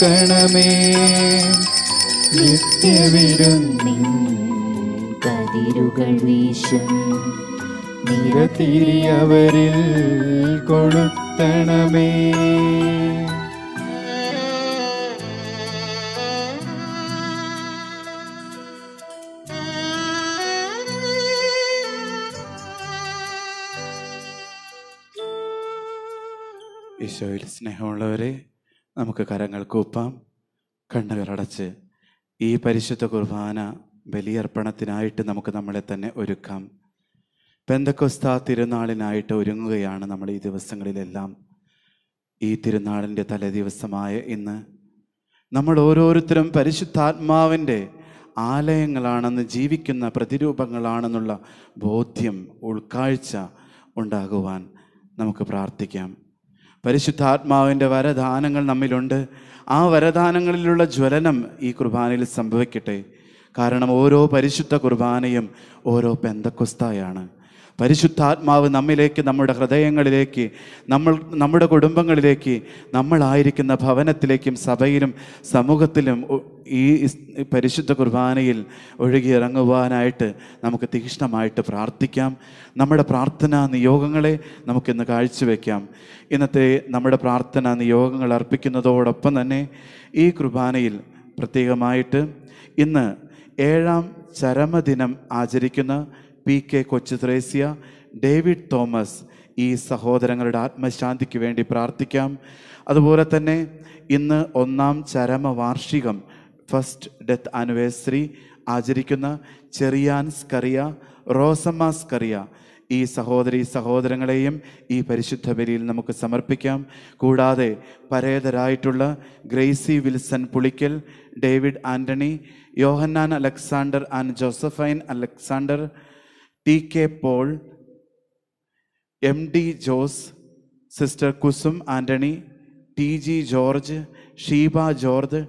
പൊറുക്കണമേ നിത്യവിരുന്നിൻ കതിരുകൾ വീശും. നിരത്തിരിയവരിൽ നമുക്ക് കരങ്ങൾ കൂപ്പാം കണ്ണുകളടച്ച് ഈ പരിശുദ്ധ കുർബാന ബലിയർപ്പണത്തിനായിട്ട് നമുക്ക് നമ്മളെ തന്നെ ഒരുക്കാം. പെന്തക്കൊസ്ത തിരുനാളിനായിട്ട് ഒരുങ്ങുകയാണ് നമ്മൾ ഈ ദിവസങ്ങളിലെല്ലാം. ഈ തിരുനാളിന്റെ തലേദിവസമായ ഇന്ന് നമ്മൾ ഓരോരുത്തരും പരിശുദ്ധാത്മാവിന്റെ ആലയങ്ങളാണെന്ന് ജീവിക്കുന്ന പ്രതിരൂപങ്ങളാണെന്നുള്ള ബോധ്യം ഉൾക്കാഴ്ച ഉണ്ടാകുവാൻ നമുക്ക് പ്രാർത്ഥിക്കാം. പരിശുദ്ധാത്മാവിന്റെ വരദാനങ്ങൾ നമ്മിലുണ്ട്. ആ വരദാനങ്ങളിലുള്ള ജ്വലനം ഈ കുർബാനയിൽ സംഭവിക്കട്ടെ. കാരണം ഓരോ പരിശുദ്ധ കുർബാനയും ഓരോ പെന്തക്കുസ്തായാണ്. പരിശുദ്ധാത്മാവ് നമ്മിലേക്ക് നമ്മുടെ ഹൃദയങ്ങളിലേക്ക് നമ്മൾ നമ്മുടെ കുടുംബങ്ങളിലേക്ക് നമ്മളായിരിക്കുന്ന ഭവനത്തിലേക്കും സഭയിലും സമൂഹത്തിലും ഈ പരിശുദ്ധ കുർബാനയിൽ ഒഴുകിയിറങ്ങുവാനായിട്ട് നമുക്ക് തീക്ഷ്ണമായിട്ട് പ്രാർത്ഥിക്കാം. നമ്മുടെ പ്രാർത്ഥനാ നിയോഗങ്ങളെ നമുക്കിന്ന് കാഴ്ചവെക്കാം. ഇന്നത്തെ നമ്മുടെ പ്രാർത്ഥനാ നിയോഗങ്ങൾ അർപ്പിക്കുന്നതോടൊപ്പം തന്നെ ഈ കുർബാനയിൽ പ്രത്യേകമായിട്ട് ഇന്ന് ഏഴാം ചരമദിനം ആചരിക്കുന്ന പി കെ കൊച്ചു ത്രേസ്യ ഡേവിഡ് തോമസ് ഈ സഹോദരങ്ങളുടെ ആത്മശാന്തിക്ക് വേണ്ടി പ്രാർത്ഥിക്കാം. അതുപോലെ തന്നെ ഇന്ന് ഒന്നാം ചരമ വാർഷികം ഫസ്റ്റ് ഡെത്ത് ആനിവേഴ്സറി ആചരിക്കുന്ന ചെറിയാൻ സ്കറിയ റോസമ്മ സ്കറിയ ഈ സഹോദരി സഹോദരങ്ങളെയും ഈ പരിശുദ്ധ ബലിയിൽ നമുക്ക് സമർപ്പിക്കാം. കൂടാതെ പരേതരായിട്ടുള്ള Gracie Wilson Pulickal David Antony Yohannan Alexander and Josephine Alexander T K Paul M D Jose sister Kusum Antony T G George Sheeba George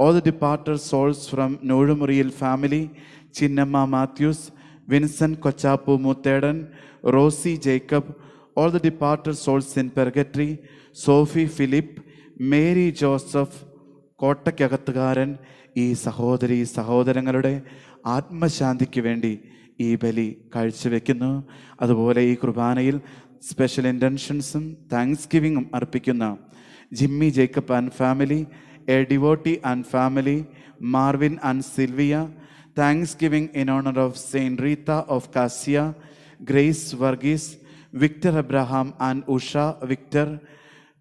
all the departed souls from നൂഴുമുറിയിൽ family Chinnamma Mathews Vincent Kochappu Muthedan Rosie Jacob all the departed souls in purgatory Sophie Philip Mary Joseph കോട്ടയ്ക്കകത്തുകാരൻ ഈ സഹോദരി സഹോദരങ്ങളുടെ ആത്മശാന്തിക്ക് വേണ്ടി ഈ ബലി കാഴ്ചവെക്കുന്നു. അതുപോലെ ഈ കുർബാനയിൽ സ്പെഷ്യൽ ഇന്റൻഷൻസും താങ്ക്സ് ഗിവിങ്ങും അർപ്പിക്കുന്ന Jimmy Jacob and family a devotee and family Marvin and Sylvia thanksgiving in honour of Saint Rita of Cascia Grace Varghese Victor Abraham and Usha Victor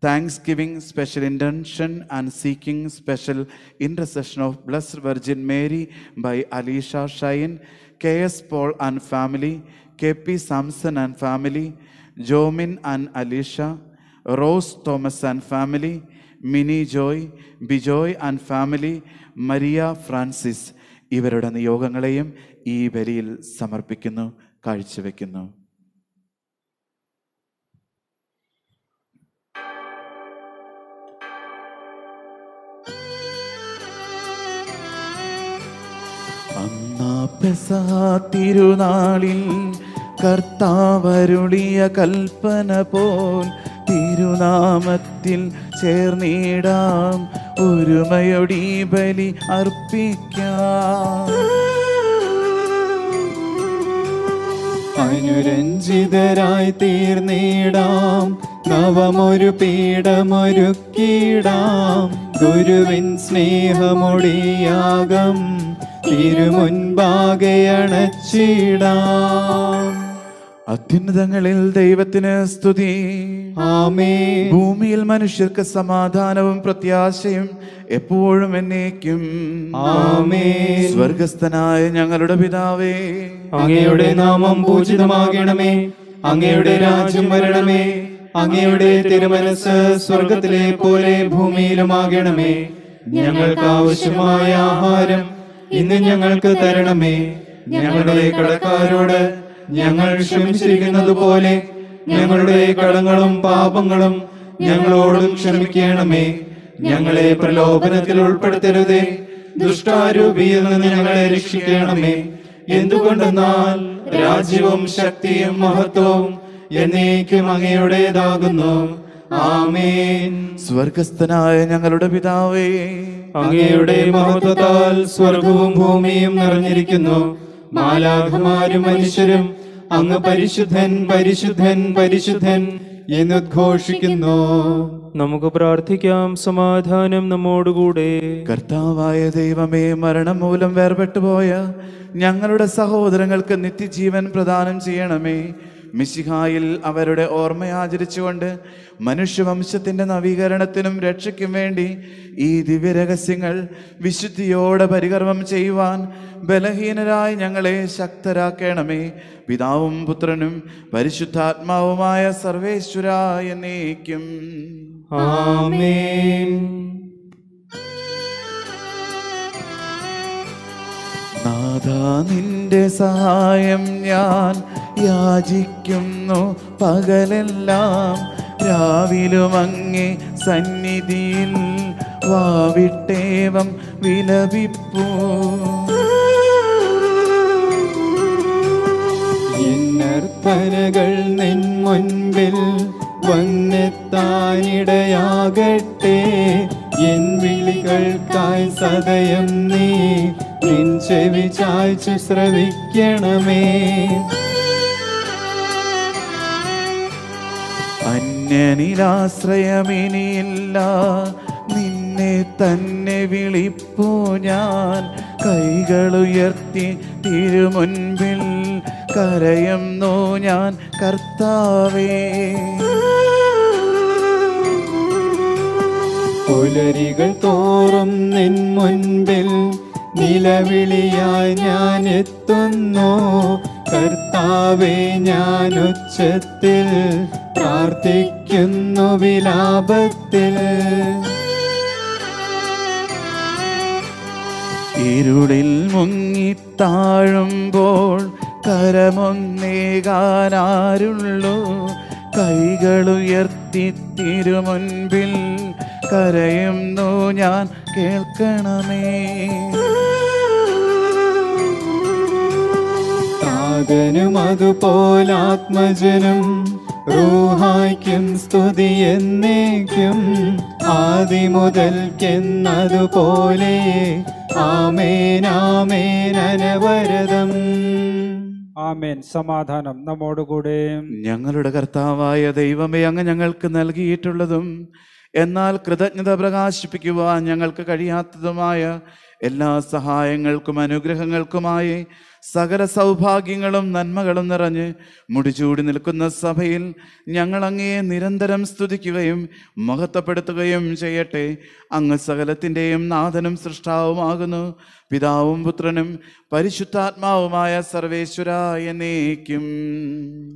thanksgiving special intention and seeking special intercession of Blessed Virgin Mary by Alicia by Alicia Shine, K.S. Paul and family, K.P. Sampson and family, Jomin and Alicia, Rose Thomas and family, Minnie Joy, Bijoy and family, Maria Francis ഇവരുടെ നിയോഗങ്ങളെയും ഈ ബലിയിൽ സമർപ്പിക്കുന്നു കാഴ്ചവെക്കുന്നു അന്നാ പെസഹ തിരുനാളിൽ കർത്താവരുളിയ കൽപ്പന പോൽ തിരുനാമത്തിൽ ചേർന്നിടാം. ഒരുമയൊടി ബലി അർപ്പിക്കാം. അനുരഞ്ജിതരായി തീർന്നിടാം. നവമൊരു പീഠമൊരുക്കിടാം ഗുരുവിൻ സ്നേഹമൊടിയാകം തിരുമുൻപാകെ അണച്ചിടാം. അത്യുന്നതങ്ങളിൽ ദൈവത്തിന് സ്തുതി. ആമേ ഭൂമിയിൽ മനുഷ്യർക്ക് സമാധാനവും പ്രത്യാശയും എപ്പോഴും എന്നേക്കും. ആമേ സ്വർഗസ്ഥനായ ഞങ്ങളുടെ പിതാവേ. അങ്ങയുടെ നാമം പൂജിതമാകണമേ. അങ്ങയുടെ രാജ്യം വരണമേ. അങ്ങയുടെ തിരുമനസ് സ്വർഗത്തിലെ പോലെ ഭൂമിയിലുമാകണമേ. ഞങ്ങൾക്ക് ആവശ്യമായ ആഹാരം ഇന്ന് ഞങ്ങൾക്ക് തരണമേ. ഞങ്ങളുടെ കടക്കാരോട് ഞങ്ങൾ ക്ഷമിച്ചിരിക്കുന്നത് പോലെ ഞങ്ങളുടെ കടങ്ങളും പാപങ്ങളും ഞങ്ങളോടും ക്ഷമിക്കണമേ. ഞങ്ങളെ പ്രലോഭനത്തിൽ ഉൾപ്പെടുത്തരുതേ. ദുഷ്ടാരൂപിയിൽ നിന്ന് ഞങ്ങളെ രക്ഷിക്കണമേ. എന്തുകൊണ്ടെന്നാൽ രാജ്യവും ശക്തിയും മഹത്വവും എന്നേക്കും അങ്ങയുടേതാകുന്നു. ആമേൻ. സ്വർഗസ്ഥനായ ഞങ്ങളുടെ പിതാവേ അങ്ങയുടെ മഹത്വത്താൽ സ്വർഗവും ഭൂമിയും നിറഞ്ഞിരിക്കുന്നു. മാലാഖമാരും മനുഷ്യരും അങ്ങ് പരിശുദ്ധൻ പരിശുദ്ധൻ പരിശുദ്ധൻ എന്നുദ്ഘോഷിക്കുന്നു നമുക്ക് പ്രാർത്ഥിക്കാം സമാധാനം നമ്മോടുകൂടെ. കർത്താവായ ദൈവമേ മരണം മൂലം വേർപെട്ടുപോയ ഞങ്ങളുടെ സഹോദരങ്ങൾക്ക് നിത്യജീവൻ പ്രദാനം ചെയ്യണമേ. മിശിഹായിൽ അവരുടെ ഓർമ്മ ആചരിച്ചുകൊണ്ട് മനുഷ്യവംശത്തിന്റെ നവീകരണത്തിനും രക്ഷയ്ക്കും വേണ്ടി ഈ ദിവ്യരഹസ്യങ്ങൾ വിശുദ്ധിയോടെ പരികർമ്മം ചെയ്യുവാൻ ബലഹീനരായി ഞങ്ങളെ ശക്തരാക്കണമേ. പിതാവും പുത്രനും പരിശുദ്ധാത്മാവുമായ സർവേശ്വരായ നീക്കും ആമേൻ. നാഥ നിന്റെ സഹായം ഞാൻ യാചിക്കുന്നു. പകലെല്ലാം രാവിലും അങ്ങേ സന്നിധിയിൽ വാവിട്ടേവം വിലപിപ്പൂ. എന്നർത്ഥനകൾ നിൻ മുൻപിൽ വന്നെത്താനിടയാകട്ടെ. എൻ വിളികൾക്കായി സദയം നീ നിൻ ചെവി ചായ്ച്ചു ശ്രവിക്കണമേ. അന്യനിലാശ്രയമിനിയില്ല നിന്നെ തന്നെ വിളിപ്പൂ ഞാൻ. കൈകളുയർത്തി തിരുമുൻപിൽ കരയുന്നു ഞാൻ കർത്താവേ. പുലരികൾ തോറും നിൻ മുൻപിൽ നിലവിളിയായി ഞാൻ എത്തുന്നു. കർത്താവെ ഞാൻ ഉച്ചത്തിൽ പ്രാർത്ഥിക്കുന്നു വിലാപത്തിൽ. ഇരുളിൽ മുങ്ങിത്താഴുമ്പോൾ കരമൊന്നേകാനാരുള്ളൂ. കൈകളുയർത്തി തിരുമുൻപിൽ കരയുന്നു ഞാൻ കേൾക്കണമേ. താതനും അതുപോലാത്മജനും റൂഹായ്ക്കും സ്തുതി എന്നേക്കും ആദി മുതൽക്കെന്നതുപോലെ ആമേനാമേനവരതം ആമേൻ. സമാധാനം. നമ്മോടുകൂടെ. ഞങ്ങളുടെ കർത്താവായ ദൈവമേ അങ്ങ് ഞങ്ങൾക്ക് നൽകിയിട്ടുള്ളതും എന്നാൽ കൃതജ്ഞത പ്രകാശിപ്പിക്കുവാൻ ഞങ്ങൾക്ക് കഴിയാത്തതുമായ എല്ലാ സഹായങ്ങൾക്കും അനുഗ്രഹങ്ങൾക്കുമായി സകല സൗഭാഗ്യങ്ങളും നന്മകളും നിറഞ്ഞ് മുടിചൂടി നിൽക്കുന്ന സഭയിൽ ഞങ്ങൾ അങ്ങയെ നിരന്തരം സ്തുതിക്കുകയും മഹത്വപ്പെടുത്തുകയും ചെയ്യട്ടെ. അങ്ങ് സകലത്തിന്റെയും നാഥനും സൃഷ്ടാവുമാകുന്നു. പിതാവും പുത്രനും പരിശുദ്ധാത്മാവുമായ സർവേശ്വര എന്നേക്കും.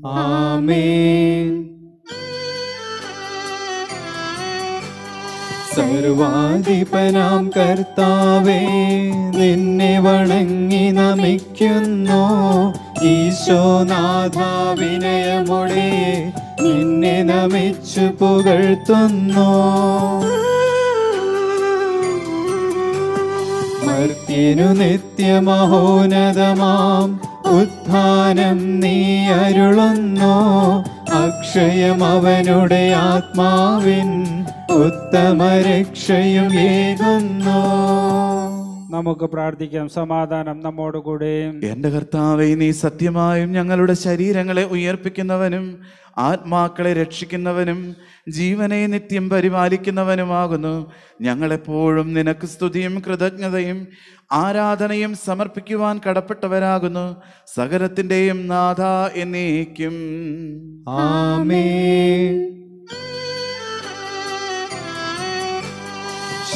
ആമേൻ. സർവാധിപനാം കർത്താവേ നിന്നെ വണങ്ങി നമിക്കുന്നു. ഈശോനാഥ വിനയമൊടെ നിന്നെ നമിച്ചു പുകഴ്ത്തുന്നു. മർത്യനു നിത്യമഹോനതമാം ഉത്ഥാനം നീ അരുളുന്നു. അക്ഷയം അവനുടെ ആത്മാവിൻ ഉത്തമ രക്ഷയും ഏകുന്നു. നമുക്ക് പ്രാർത്ഥിക്കാം. സമാധാനം നമ്മോടുകൂടെ. എന്റെ കർത്താവെ നീ സത്യമായും ഞങ്ങളുടെ ശരീരങ്ങളെ ഉയർപ്പിക്കുന്നവനും ആത്മാക്കളെ രക്ഷിക്കുന്നവനും ജീവനെ നിത്യം പരിപാലിക്കുന്നവനുമാകുന്നു. ഞങ്ങളെപ്പോഴും നിനക്ക് സ്തുതിയും കൃതജ്ഞതയും ആരാധനയും സമർപ്പിക്കുവാൻ കടപ്പെട്ടവരാകുന്നു. സകലത്തിന്റെയും നാഥ എന്നേക്കും. ആമേൻ.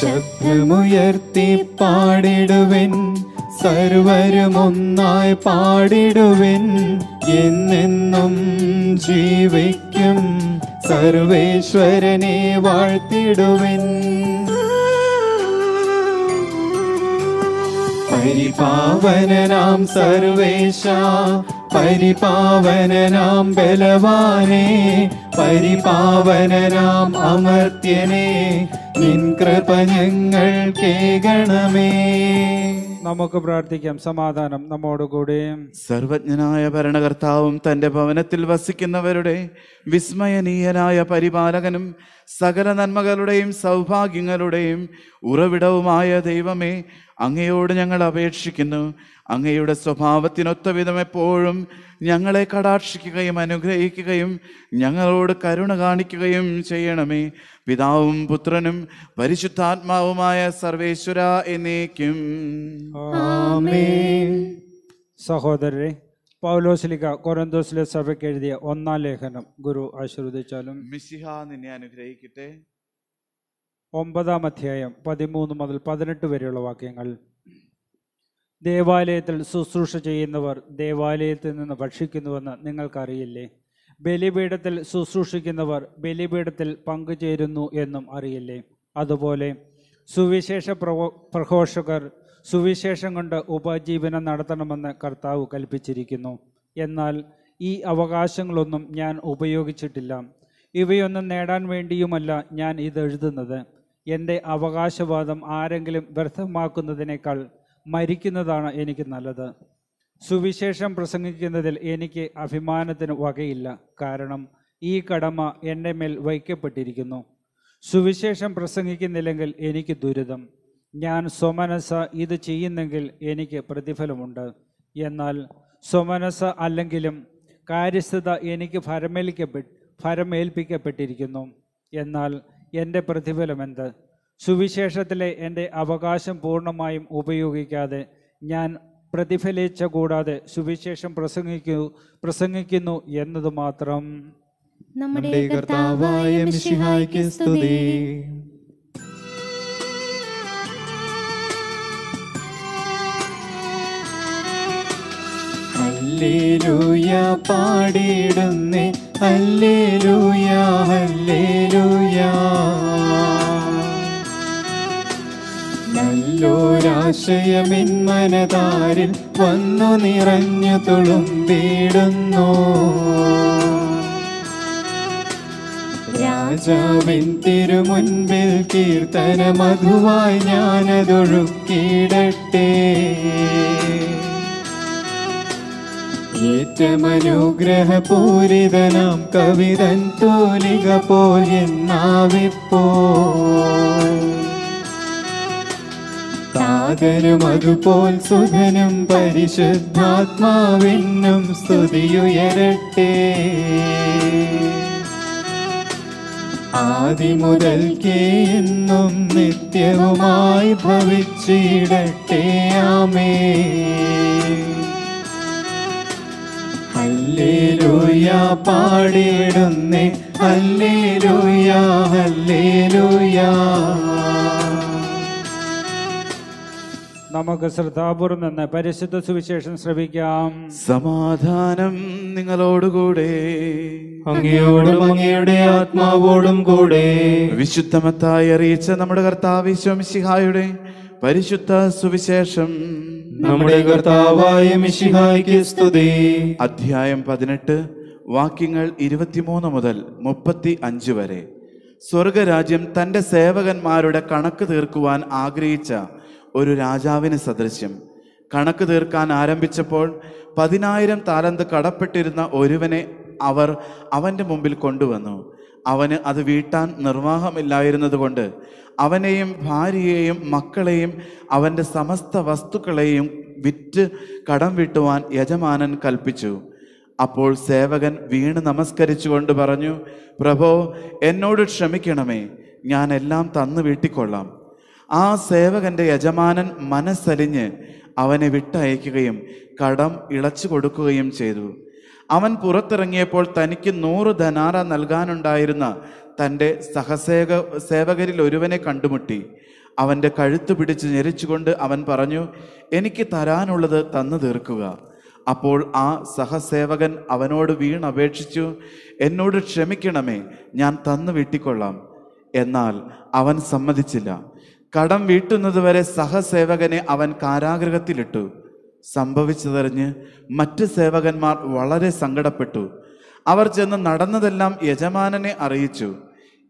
ശബ്ദമുയർത്തി പാടിടുവിൻ സർവരും ഒന്നായി പാടിടുവിൻ. എന്നെന്നും ജീവിക്കും സർവേശ്വരനെ വാഴ്ത്തിടുവിൻ. പരിപാവനനാം സർവേശ പരിപാവനനാം ബലവാനെ പരിപാവനനാം അമർത്യനെ നിൻ കൃപ ഞങ്ങൾ കേകണമേ നമുക്ക് പ്രാർത്ഥിക്കാം. സമാധാനം നമ്മോടുകൂടെ. സർവജ്ഞനായ ഭരണകർത്താവും തന്റെ ഭവനത്തിൽ വസിക്കുന്നവരുടെ വിസ്മയനീയനായ പരിപാലകനും സകല നന്മകളുടെയും സൗഭാഗ്യങ്ങളുടെയും ഉറവിടവുമായ ദൈവമേ അങ്ങയോട് ഞങ്ങൾ അപേക്ഷിക്കുന്നു. അങ്ങയുടെ സ്വഭാവത്തിനൊത്ത വിധം എപ്പോഴും ഞങ്ങളെ കടാക്ഷിക്കുകയും അനുഗ്രഹിക്കുകയും ഞങ്ങളോട് കരുണ കാണിക്കുകയും ചെയ്യണമേ. പിതാവും പുത്രനും പരിശുദ്ധാത്മാവുമായ സർവേശ്വര എന്നേക്കും. സഹോദരരെ പൗലോസ്ലിക കൊറന്തോസിലെ സഭയ്ക്ക് എഴുതിയ ഒന്നാം ലേഖനം ഗുരു ആശീർവദിച്ചാലും. മിസിഹ നിന്നെ അനുഗ്രഹിക്കട്ടെ. ഒമ്പതാം അധ്യായം പതിമൂന്ന് മുതൽ പതിനെട്ട് വരെയുള്ള വാക്യങ്ങൾ. ദേവാലയത്തിൽ ശുശ്രൂഷ ചെയ്യുന്നവർ ദേവാലയത്തിൽ നിന്ന് ഭക്ഷിക്കുന്നുവെന്ന് നിങ്ങൾക്കറിയില്ലേ? ബലിപീഠത്തിൽ ശുശ്രൂഷിക്കുന്നവർ ബലിപീഠത്തിൽ പങ്കുചേരുന്നു എന്നും അറിയില്ലേ? അതുപോലെ സുവിശേഷ പ്രവോ പ്രഘോഷകർ സുവിശേഷം കൊണ്ട് ഉപജീവനം നടത്തണമെന്ന് കർത്താവ് കൽപ്പിച്ചിരിക്കുന്നു. എന്നാൽ ഈ അവകാശങ്ങളൊന്നും ഞാൻ ഉപയോഗിച്ചിട്ടില്ല. ഇവയൊന്നും നേടാൻ വേണ്ടിയുമല്ല ഞാൻ ഇത് എഴുതുന്നത്. എന്റെ അവകാശവാദം ആരെങ്കിലും വ്യർത്ഥമാക്കുന്നതിനേക്കാൾ മരിക്കുന്നതാണ് എനിക്ക് നല്ലത്. സുവിശേഷം പ്രസംഗിക്കുന്നതിൽ എനിക്ക് അഭിമാനത്തിന് വകയില്ല. കാരണം ഈ കടമ എന്റെ മേൽ വയ്ക്കപ്പെട്ടിരിക്കുന്നു. സുവിശേഷം പ്രസംഗിക്കുന്നില്ലെങ്കിൽ എനിക്ക് ദുരിതം. ഞാൻ സ്വമനസ ഇത് ചെയ്യുന്നെങ്കിൽ എനിക്ക് പ്രതിഫലമുണ്ട്. എന്നാൽ സ്വമനസ അല്ലെങ്കിലും കാര്യസ്ഥത എനിക്ക് ഫരമേൽക്കപ്പെ ഫരമേൽപ്പിക്കപ്പെട്ടിരിക്കുന്നു എന്നാൽ എന്റെ പ്രതിഫലം എന്ത്? സുവിശേഷത്തിലെ എന്റെ അവകാശം പൂർണമായും ഉപയോഗിക്കാതെ ഞാൻ പ്രതിഫലിച്ച കൂടാതെ സുവിശേഷം പ്രസംഗിക്കൂ പ്രസംഗിക്കുന്നു എന്നത് മാത്രം. നമ്മുടെ കർത്താവായ മിശിഹായ്ക്ക് സ്തുതി. ഹല്ലേലൂയ പാടിയിടുന്നേ. ഹല്ലേലൂയ ഹല്ലേലൂയ. നല്ലൊരാശയമിൻ മനതാരിൽ വന്നു നിറഞ്ഞു തുളുമ്പിടുന്നു രാജാവിൻ തിരുമുൻപിൽ കീർത്തന മധുവായി ഞാനതൊഴുക്കിയിടട്ടെ. ഏറ്റമനുഗ്രഹപൂരിതനാം കവിതൻ തോലിക പോൽ എന്നാവിപ്പോ താതനും അതുപോൽ സുധനും പരിശുദ്ധാത്മാവിനും സ്തുതിയുയരട്ടെ. ആദി മുതൽ എന്നും നിത്യവുമായി ഭവിച്ചിടട്ടെ. ആമേ ഹല്ലേലൂയ പാടിയിടുന്നേ. ഹല്ലേലൂയ ഹല്ലേലൂയ. നമുക്ക് ശ്രദ്ധാപൂർവം നിന്ന് പരിശുദ്ധ സുവിശേഷം ശ്രമിക്കാം സമാധാനം നിങ്ങളോടുകൂടെ. അങ്ങയോടും അങ്ങയുടെ ആത്മാവോടും കൂടെ. വിശുദ്ധമത്തായി അറിയിച്ച നമ്മുടെ കർത്താവ് പരിശുദ്ധ സുവിശേഷം. നമ്മുടെ കർത്താവായ മിശിഹായ്ക്ക് സ്തുതി. അധ്യായം പതിനെട്ട് വാക്യങ്ങൾ ഇരുപത്തിമൂന്ന് മുതൽ മുപ്പത്തി അഞ്ച് വരെ. സ്വർഗരാജ്യം തന്റെ സേവകന്മാരുടെ കണക്ക് തീർക്കുവാൻ ആഗ്രഹിച്ച ഒരു രാജാവിന് സദൃശ്യം. കണക്ക് തീർക്കാൻ ആരംഭിച്ചപ്പോൾ പതിനായിരം താലന്ത് കടപ്പെട്ടിരുന്ന ഒരുവനെ അവർ അവന്റെ മുമ്പിൽ കൊണ്ടുവന്നു. അവന് അത് വീട്ടാൻ നിർവാഹമില്ലായിരുന്നതുകൊണ്ട് അവനെയും ഭാര്യയെയും മക്കളെയും അവന്റെ സമസ്ത വസ്തുക്കളെയും വിറ്റ് കടം വിട്ടുവാൻ യജമാനൻ കൽപ്പിച്ചു. അപ്പോൾ സേവകൻ വീണ് നമസ്കരിച്ചുകൊണ്ട് പറഞ്ഞു പ്രഭോ എന്നോട് ക്ഷമിക്കണമേ ഞാൻ എല്ലാം തന്നു വീട്ടിക്കൊള്ളാം. ആ സേവകന്റെ യജമാനൻ മനസ്സലിഞ്ഞ് അവനെ വിട്ടയക്കുകയും കടം ഇളച്ചു കൊടുക്കുകയും ചെയ്തു. അവൻ പുറത്തിറങ്ങിയപ്പോൾ തനിക്ക് നൂറ് ധനാറ നൽകാനുണ്ടായിരുന്ന തന്റെ സഹസേക സേവകരിൽ ഒരുവനെ കണ്ടുമുട്ടി. അവന്റെ കഴുത്ത് പിടിച്ച് ഞെരിച്ചുകൊണ്ട് അവൻ പറഞ്ഞു എനിക്ക് തരാനുള്ളത് തന്നു തീർക്കുക. അപ്പോൾ ആ സഹസേവകൻ അവനോട് വീണപേക്ഷിച്ചു എന്നോട് ക്ഷമിക്കണമേ ഞാൻ തന്നു വീട്ടിക്കൊള്ളാം. എന്നാൽ അവൻ സമ്മതിച്ചില്ല. കടം വീട്ടുന്നതുവരെ സഹസേവകനെ അവൻ കാരാഗൃഹത്തിലിട്ടു. സംഭവിച്ചതറിഞ്ഞ് മറ്റ് സേവകന്മാർ വളരെ സങ്കടപ്പെട്ടു. അവർ ചെന്ന് നടന്നതെല്ലാം യജമാനനെ അറിയിച്ചു.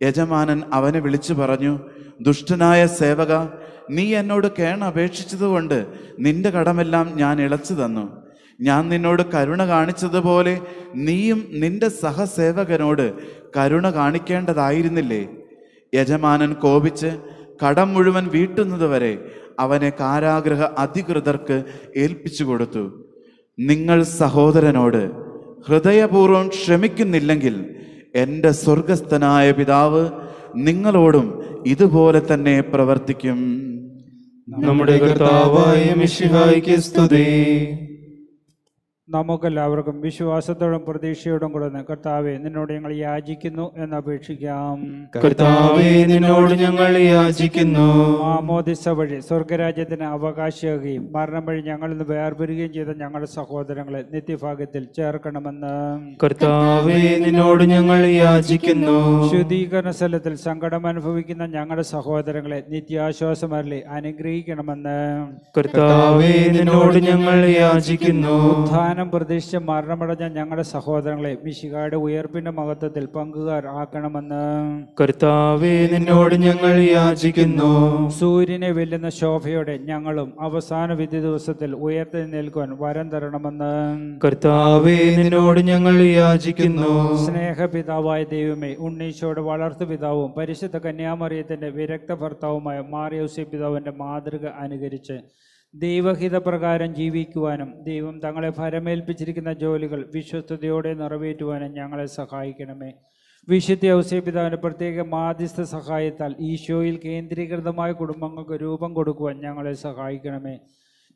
യജമാനൻ അവനെ വിളിച്ചു പറഞ്ഞു ദുഷ്ടനായ സേവക നീ എന്നോട് കേണപേക്ഷിച്ചതുകൊണ്ട് നിന്റെ കടമെല്ലാം ഞാൻ ഇളച്ചു തന്നു. ഞാൻ നിന്നോട് കരുണ കാണിച്ചതുപോലെ നീയും നിന്റെ സഹസേവകനോട് കരുണ കാണിക്കേണ്ടതായിരുന്നില്ലേ? യജമാനൻ കോപിച്ച് കടം മുഴുവൻ വീട്ടുന്നതുവരെ അവനെ കാരാഗ്രഹ അധികൃതർക്ക് ഏൽപ്പിച്ചു കൊടുത്തു. നിങ്ങൾ സഹോദരനോട് ഹൃദയപൂർവം ക്ഷമിക്കുന്നില്ലെങ്കിൽ എന്റെ സ്വർഗസ്ഥനായ പിതാവ് നിങ്ങളോടും ഇതുപോലെ തന്നെ പ്രവർത്തിക്കും. നമ്മുടെ കർത്താവായ മിശിഹായിക്ക് സ്തുതി. നമുക്കെല്ലാവർക്കും വിശ്വാസത്തോടും പ്രതീക്ഷയോടും കൂടെ കർത്താവെ നിന്നോട് ഞങ്ങൾ യാചിക്കുന്നു എന്ന് അപേക്ഷിക്കാം. കർത്താവേ നിന്നോട് ഞങ്ങൾ യാചിക്കുന്നു. മാമോദിസ വഴി സ്വർഗരാജ്യത്തിന് അവകാശിയാകുകയും മരണം വഴി ഞങ്ങളിൽ നിന്ന് വേർപിരികുകയും ചെയ്ത ഞങ്ങളുടെ സഹോദരങ്ങളെ നിത്യഭാഗ്യത്തിൽ ചേർക്കണമെന്ന്. കർത്താവേ നിന്നോട് ഞങ്ങൾ യാചിക്കുന്നു. ശുദ്ധീകരണ സ്ഥലത്തിൽ സങ്കടം അനുഭവിക്കുന്ന ഞങ്ങളുടെ സഹോദരങ്ങളെ നിത്യാശ്വാസമരളി അനുഗ്രഹിക്കണമെന്ന്. കർത്താവേ നിന്നോട് ഞങ്ങൾ യാചിക്കുന്നു. ഉത്ഥാനം പ്രതീക്ഷിച്ച് മരണമടഞ്ഞ ഞങ്ങളുടെ സഹോദരങ്ങളെ മിശികായുടെ ഉയർപ്പിന്റെ മഹത്വത്തിൽ പങ്കുകാർ ആക്കണമെന്ന്. കർത്താവേ നിന്നോട് ഞങ്ങൾ യാചിക്കുന്നു. സൂര്യനെ വെല്ലുന്ന ശോഭയോടെ ഞങ്ങളും അവസാന വിധി ദിവസത്തിൽ ഉയർത്തി നിൽക്കുവാൻ വരം തരണമെന്ന്. കർത്താവേ നിന്നോട് ഞങ്ങൾ യാചിക്കുന്നു. സ്നേഹപിതാവായ ദൈവമേ ഉണ്ണീശോയുടെ വളർത്തു പിതാവും പരിശുദ്ധ കന്യാമറിയത്തിന്റെ വിരക്ത ഭർത്താവുമായ മാറിയോസി പിതാവിന്റെ മാതൃക അനുകരിച്ച് ദൈവഹിത പ്രകാരം ജീവിക്കുവാനും ദൈവം തങ്ങളെ ഫലമേൽപ്പിച്ചിരിക്കുന്ന ജോലികൾ വിശ്വസ്തയോടെ നിറവേറ്റുവാനും ഞങ്ങളെ സഹായിക്കണമേ. വിശുദ്ധ ഔസേപിതാവിന്റെ പ്രത്യേക മാധ്യസ്ഥ സഹായത്താൽ ഈശോയിൽ കേന്ദ്രീകൃതമായ കുടുംബങ്ങൾക്ക് രൂപം കൊടുക്കുവാൻ ഞങ്ങളെ സഹായിക്കണമേ.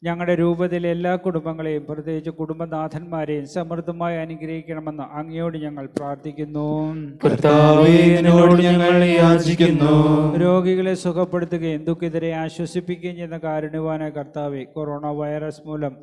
ഞങ്ങളുടെ രൂപത്തിലെ എല്ലാ കുടുംബങ്ങളെയും പ്രത്യേകിച്ച് കുടുംബനാഥന്മാരെയും സമൃദ്ധമായി അനുഗ്രഹിക്കണമെന്ന് അങ്ങയോട് ഞങ്ങൾ പ്രാർത്ഥിക്കുന്നു. ഞങ്ങൾ യാചിക്കുന്നു. രോഗികളെ സുഖപ്പെടുത്തുകയും ദുഃഖിതരെ ആശ്വസിപ്പിക്കുകയും ചെയ്യുന്ന കാരുണ്യവാനായ കർത്താവെ കൊറോണ വൈറസ് മൂലം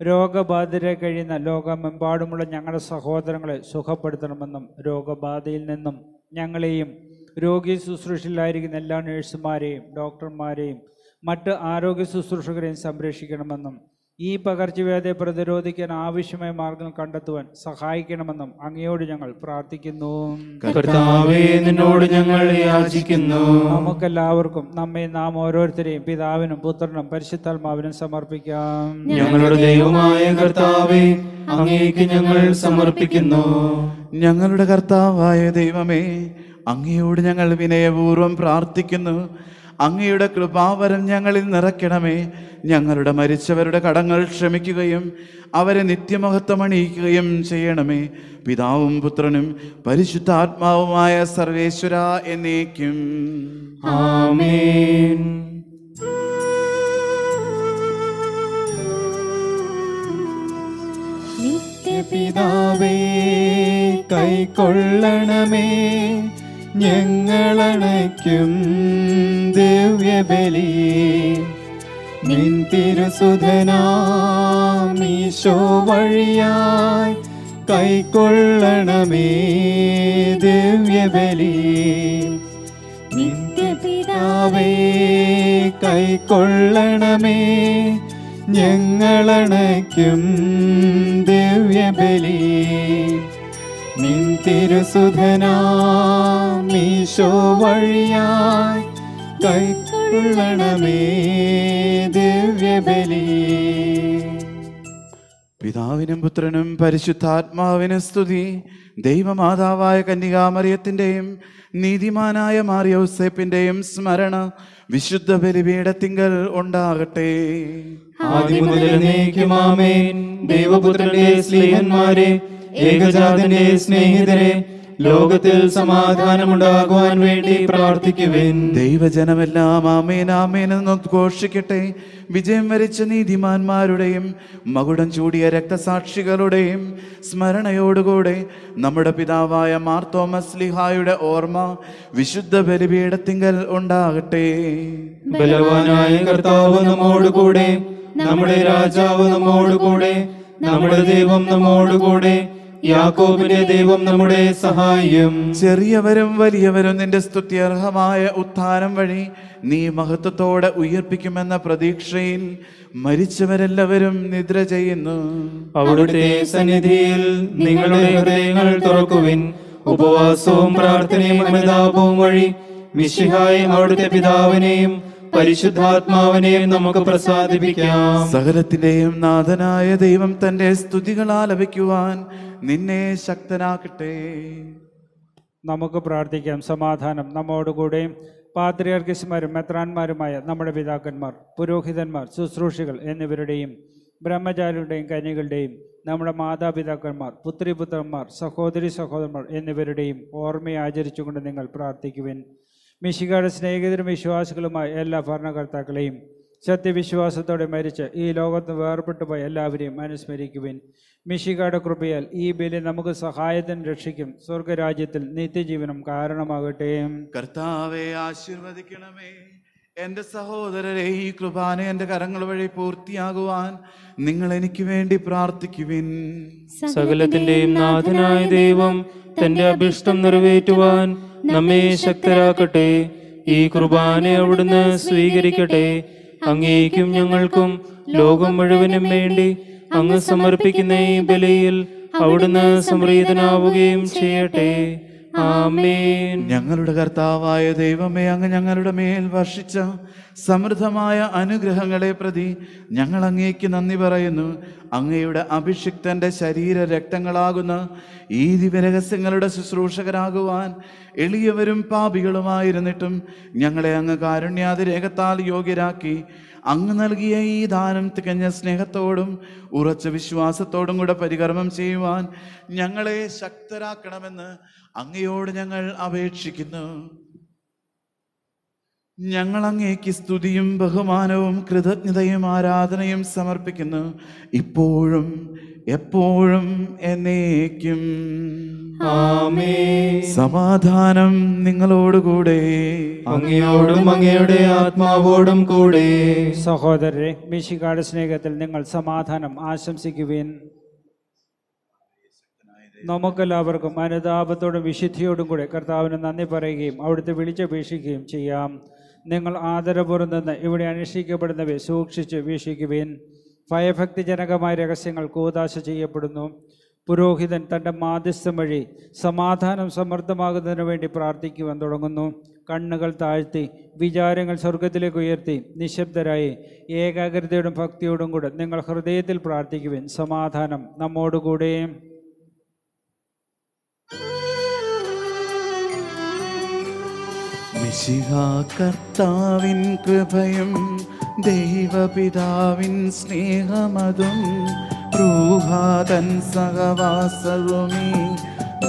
രോഗബാധിതരെ കഴിയുന്ന ലോകമെമ്പാടുമുള്ള ഞങ്ങളുടെ സഹോദരങ്ങളെ സുഖപ്പെടുത്തണമെന്നും രോഗബാധയിൽ നിന്നും ഞങ്ങളെയും രോഗി ശുശ്രൂഷയിലായിരിക്കുന്ന എല്ലാ നഴ്സുമാരെയും ഡോക്ടർമാരെയും മറ്റ് ആരോഗ്യ ശുശ്രൂഷകരെയും സംരക്ഷിക്കണമെന്നും ഈ പകർച്ചവ്യാധിയെ പ്രതിരോധിക്കാൻ ആവശ്യമായ മാർഗം കണ്ടെത്തുവാൻ സഹായിക്കണമെന്നും അങ്ങയോട് ഞങ്ങൾ പ്രാർത്ഥിക്കുന്നു. കർത്താവേ നിന്നോട് ഞങ്ങൾ യാചിക്കുന്നു. നമുക്കെല്ലാവർക്കും നമ്മെ നാം ഓരോരുത്തരെയും പിതാവിനും പുത്രനും പരിശുദ്ധാത്മാവിനും സമർപ്പിക്കാം. ഞങ്ങളുടെ ദൈവമായ കർത്താവേ അങ്ങേക്ക് ഞങ്ങൾ സമർപ്പിക്കുന്നു. ഞങ്ങളുടെ കർത്താവായ ദൈവമേ അങ്ങയോട് ഞങ്ങൾ വിനയപൂർവം പ്രാർത്ഥിക്കുന്നു. അങ്ങയുടെ കൃപാവരം ഞങ്ങളിൽ നിറയ്ക്കണമേ. ഞങ്ങളുടെ മരിച്ചവരുടെ കടങ്ങൾ ക്ഷമിക്കുകയും അവരെ നിത്യമഹത്വമണിയിക്കുകയും ചെയ്യണമേ. പിതാവും പുത്രനും പരിശുദ്ധാത്മാവുമായ സർവേശ്വര എന്നേക്കും. ആമേൻ. നിത്യപിതാവേ കൈക്കൊള്ളണമേ. ഞങ്ങളണയ്ക്കും ദിവ്യബലി. നിൻ തിരുസുധനാമീശോ വഴിയായി കൈക്കൊള്ളണമേ ദിവ്യബലി. നിത്യപിതാവേ കൈക്കൊള്ളണമേ ഞങ്ങളണയ്ക്കും ദിവ്യബലി. തിരുസുധനാമീശോ വഴിയായി കൈക്കൊള്ളണമേ ദിവ്യബലി. പിതാവിനും പുത്രനും പരിശുദ്ധാത്മാവിന് സ്തുതി. ദൈവമാതാവായ കന്യകാമറിയത്തിന്റെയും നീതിമാനായ മാറിയൗസേപ്പിന്റെയും സ്മരണ വിശുദ്ധ ബലിപീഠത്തിങ്കൽ ഉണ്ടാകട്ടെ. ദൈവപുത്രന്റെ സ്നേഹന്മാരെ ഏകജാതന്റെ സ്നേഹിതരെ ലോകത്തിൽ സമാധാനമുണ്ടാകുവാൻ വേണ്ടി പ്രാർത്ഥിക്കുവിൻ. ദൈവജനമെല്ലാം ആമേൻ ആമേൻ എന്ന് ഘോഷിക്കട്ടെ. വിജയം വരിച്ച നീതിമാന്മാരുടെയും മകുടം ചൂടിയ രക്തസാക്ഷികളുടെയും സ്മരണയോടുകൂടെ നമ്മുടെ പിതാവായ മാർ തോമസ് ലിഹായുടെ ഓർമ്മ വിശുദ്ധ ബലിപീഠത്തിങ്കൽ ഉണ്ടാകട്ടെ. ബലവാനായ കർത്താവ് നമ്മോടുകൂടെ നമ്മുടെ രാജാവ് നമ്മോടുകൂടെ നമ്മുടെ ദൈവം നമ്മോടുകൂടെ യാക്കോബിന്റെ ദൈവം നമ്മുടെ സഹായം. ചെറിയവരും വലിയവരും നിന്റെ സ്തുത്യർഹമായ ഉത്ഥാനം വഴി നീ മഹത്വത്തോടെ ഉയർപ്പിക്കുമെന്ന പ്രതീക്ഷയിൽ മരിച്ചവരെല്ലാവരും നിദ്ര ചെയ്യുന്നു. അവിടുത്തെ സന്നിധിയിൽ നിങ്ങളുടെ ഹൃദയങ്ങൾ തുറക്കുവിൻ. ഉപവാസവും പ്രാർത്ഥനയും അനുതാപവും വഴി മിശിഹായി അവിടുത്തെ പിതാവിനെയും പരിശുദ്ധാത്മാവിനെയും നമുക്ക് പ്രസാദിപ്പിക്കാം. സകലത്തിന്റെയും നാഥനായ ദൈവം തന്റെ സ്തുതികൾ ആലപിക്കുവാൻ നിന്നെ ശക്തനാക്കട്ടെ. നമുക്ക് പ്രാർത്ഥിക്കാം. സമാധാനം നമ്മോടുകൂടെയും പാത്രിയർക്കിസ്മാരും മെത്രാന്മാരുമായ നമ്മുടെ പിതാക്കന്മാർ പുരോഹിതന്മാർ ശുശ്രൂഷികൾ എന്നിവരുടെയും ബ്രഹ്മചാരികളുടെയും കന്യകളുടെയും നമ്മുടെ മാതാപിതാക്കന്മാർ പുത്രിപുത്രന്മാർ സഹോദരി സഹോദരന്മാർ എന്നിവരുടെയും ഓർമ്മയെ ആചരിച്ചുകൊണ്ട് നിങ്ങൾ പ്രാർത്ഥിക്കുവിൻ. മിശികയുടെ സ്നേഹിതരും വിശ്വാസികളുമായ എല്ലാ ഭരണകർത്താക്കളെയും സത്യവിശ്വാസത്തോടെ മരിച്ച് ഈ ലോകത്ത് വേർപെട്ടു പോയ എല്ലാവരെയും അനുസ്മരിക്കുവിൻ. മിശികയുടെ കൃപയാൽ ഈ ബലി നമുക്ക് സഹായത്തിന് രക്ഷിക്കും. സ്വർഗരാജ്യത്തിൽ നിത്യജീവനം കാരണമാകട്ടെ. കർത്താവെ ആശീർവദിക്കണമേ. എന്റെ സഹോദരരെ ഈ കൃപാന എന്റെ കരങ്ങൾ വഴി പൂർത്തിയാകുവാൻ നിങ്ങൾ എനിക്ക് വേണ്ടി പ്രാർത്ഥിക്കുവിൻ. സകലത്തിന്റെയും നാഥനായ ദൈവം തന്റെ അഭിഷ്ടം നിറവേറ്റുവാൻ നമ്മെ ശക്തരാക്കട്ടെ. ഈ കുർബാന അവിടുന്ന് സ്വീകരിക്കട്ടെ. അങ്ങേക്കും ഞങ്ങൾക്കും ലോകം മുഴുവനും വേണ്ടി അങ്ങ് സമർപ്പിക്കുന്ന ഈ ബലിയിൽ അവിടുന്ന് സംപ്രീതനാവുകയും ചെയ്യട്ടെ. ആമേൻ. ഞങ്ങളുടെ കർത്താവായ ദൈവമേ അങ്ങ് ഞങ്ങളുടെ മേൽ വർഷിച്ച സമൃദ്ധമായ അനുഗ്രഹങ്ങളെ പ്രതി ഞങ്ങൾ അങ്ങേക്ക് നന്ദി പറയുന്നു. അങ്ങയുടെ അഭിഷിക്തന്റെ ശരീര രക്തങ്ങളാകുന്ന ഈ ദിവ്യരഹസ്യങ്ങളുടെ ശുശ്രൂഷകരാകുവാൻ എളിയവരും പാപികളുമായിരുന്നിട്ടും ഞങ്ങളെ അങ്ങ് കാരുണ്യാതിരേഖത്താൽ യോഗ്യരാക്കി അങ്ങ് നൽകിയ ഈ ദാനം തികഞ്ഞ സ്നേഹത്തോടും ഉറച്ച വിശ്വാസത്തോടും കൂടെ പരികർമ്മം ചെയ്യുവാൻ ഞങ്ങളെ ശക്തരാക്കണമെന്ന് അങ്ങയോട് ഞങ്ങൾ അപേക്ഷിക്കുന്നു. ഞങ്ങൾ അങ്ങേക്ക് സ്തുതിയും ബഹുമാനവും കൃതജ്ഞതയും ആരാധനയും സമർപ്പിക്കുന്നു. ഇപ്പോഴും എപ്പോഴും എന്നേക്കും. ആമേ സമാധാനം നിങ്ങളോടുകൂടെ. അങ്ങയോടും അങ്ങയുടെ ആത്മാവോടും കൂടെ. സഹോദരരെ മിശികാട് സ്നേഹത്തിൽ നിങ്ങൾ സമാധാനം ആശംസിക്കുവിൻ. നമുക്കെല്ലാവർക്കും അനുതാപത്തോടും വിശുദ്ധിയോടും കൂടെ കർത്താവിന് നന്ദി പറയുകയും അവിടുത്തെ വിളിച്ചപേക്ഷിക്കുകയും ചെയ്യാം. നിങ്ങൾ ആദരപൂർവം നിന്ന് ഇവിടെ അനുഷ്ഠിക്കപ്പെടുന്നവയെ സൂക്ഷിച്ച് വീക്ഷിക്കുവിൻ. ഭയഭക്തിജനകമായ രഹസ്യങ്ങൾ കൂതാശ ചെയ്യപ്പെടുന്നു. പുരോഹിതൻ തന്റെ മാധ്യസ്ഥം വഴി സമാധാനം സമൃദ്ധമാകുന്നതിനു വേണ്ടി പ്രാർത്ഥിക്കുവാൻ തുടങ്ങുന്നു. കണ്ണുകൾ താഴ്ത്തി വിചാരങ്ങൾ സ്വർഗത്തിലേക്ക് ഉയർത്തി നിശബ്ദരായി ഏകാഗ്രതയോടും ഭക്തിയോടും കൂടെ നിങ്ങൾ ഹൃദയത്തിൽ പ്രാർത്ഥിക്കുവിൻ. സമാധാനം നമ്മോടുകൂടെ. കർത്താവിൻ കൃപയും ദൈവപിതാവിൻ സ്നേഹമതും റൂഹാതൻ സഹവാസവുമേ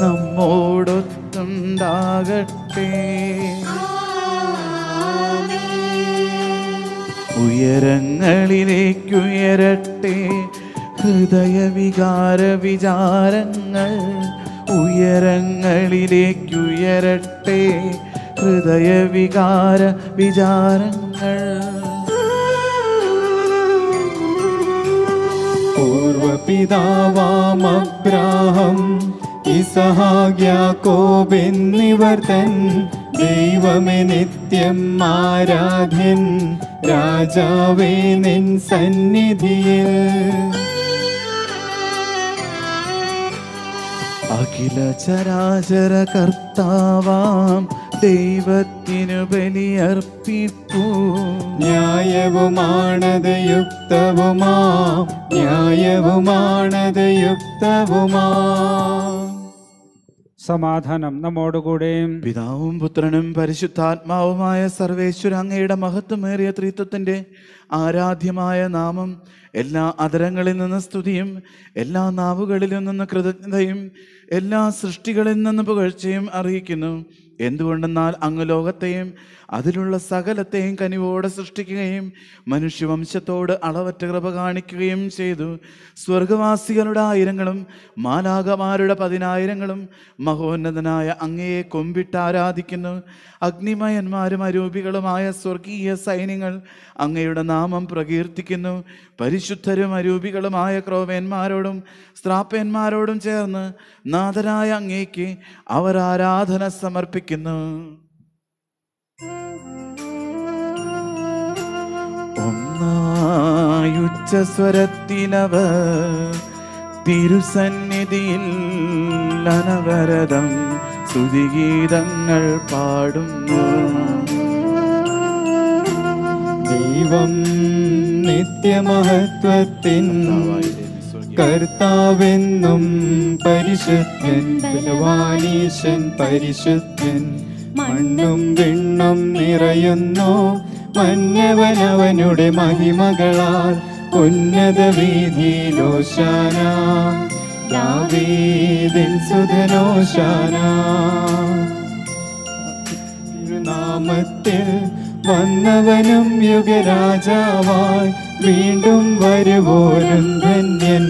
നമ്മോടൊത്തുണ്ടാകട്ടെ. ഉയരങ്ങളിലേക്കുയരട്ടെ. ഹൃദയവികാര വിചാരങ്ങൾ ഉയരങ്ങളിലേക്കുയരട്ടെ. ഹൃദയവികാര വിചാരങ്ങൾ പൂർവപിതാവാം അബ്രാഹം ഇസഹാഗ്യാക്കോബ് എന്നിവർ തൻ ദൈവമേ നിത്യം ആരാധ്യൻ രാജാവേ നിൻ സന്നിധിയിൽ അഖില ചരാചര കർത്താവാം ദൈവത്തിനു ബലിയർപ്പിപ്പൂ. ന്യായവുമാണത് യുക്തവുമാ. ന്യായവുമാണത് യുക്തവുമാ. സമാധാനം നമ്മോടുകൂടെയും പിതാവും പുത്രനും പരിശുദ്ധാത്മാവുമായ സർവേശ്വര അങ്ങയുടെ മഹത്വമേറിയ ത്രിത്വത്തിന്റെ ആരാധ്യമായ നാമം എല്ലാ അതരങ്ങളിൽ നിന്ന് സ്തുതിയും എല്ലാ നാവുകളിൽ നിന്ന് കൃതജ്ഞതയും എല്ലാ സൃഷ്ടികളിൽ നിന്ന് പുകഴ്ചയും അറിയിക്കുന്നു. എന്തുകൊണ്ടെന്നാൽ അങ്ങ് ലോകത്തെയും അതിലുള്ള സകലത്തെയും കനിവോടെ സൃഷ്ടിക്കുകയും മനുഷ്യവംശത്തോട് അളവറ്റ കൃപ കാണിക്കുകയും ചെയ്തു. സ്വർഗവാസികളുടെ ആയിരങ്ങളും മാലാകമാരുടെ പതിനായിരങ്ങളും മഹോന്നതനായ അങ്ങയെ കൊമ്പിട്ട് ആരാധിക്കുന്നു. അഗ്നിമയന്മാരും അരൂപികളുമായ സ്വർഗീയ സൈന്യങ്ങൾ അങ്ങയുടെ നാമം പ്രകീർത്തിക്കുന്നു. പരിശുദ്ധരും അരൂപികളുമായ ക്രോവേന്മാരോടും സ്ത്രാപ്പന്മാരോടും ചേർന്ന് നാഥനായ അങ്ങേക്ക് അവർ ആരാധന സമർപ്പിക്കുന്നു. ഒന്നായുച്ചസ്വരത്തിലവർ തിരുസന്നിധിയിൽ അനവരതം സ്തുതിഗീതങ്ങൾ പാടുന്നു. ദൈവം നിത്യമഹത്വത്തിൻ കർത്താവെന്നും പരിശുദ്ധൻ ബലവാനീശൻ പരിശുദ്ധൻ മണ്ണും വെണ്ണും നിറയുന്നു. മന്നവനവനുടെ മഹിമകളാൽ ഉന്നത വീതിയിലോശാന ദാവീദിൻ സുധനോശാന നാമത്തിൽ വന്നവനും യുഗരാജാവായി വീണ്ടും വരുവോനും ധന്യൻ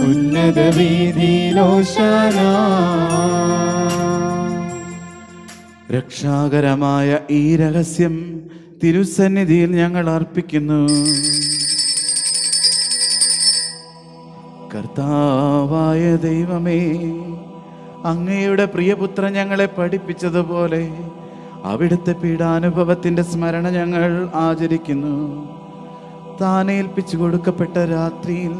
ഉന്നത വീതിയിലോശാന രക്ഷാകരമായ ഈ രഹസ്യം തിരുസന്നിധിയിൽ ഞങ്ങൾ അർപ്പിക്കുന്നു. കർത്താവായ ദൈവമേ അങ്ങയുടെ പ്രിയപുത്രൻ ഞങ്ങളെ പഠിപ്പിച്ചതുപോലെ അവിടുത്തെ പീഡാനുഭവത്തിന്റെ സ്മരണ ഞങ്ങൾ ആചരിക്കുന്നു. താനേൽപ്പിച്ചു കൊടുക്കപ്പെട്ട രാത്രിയിൽ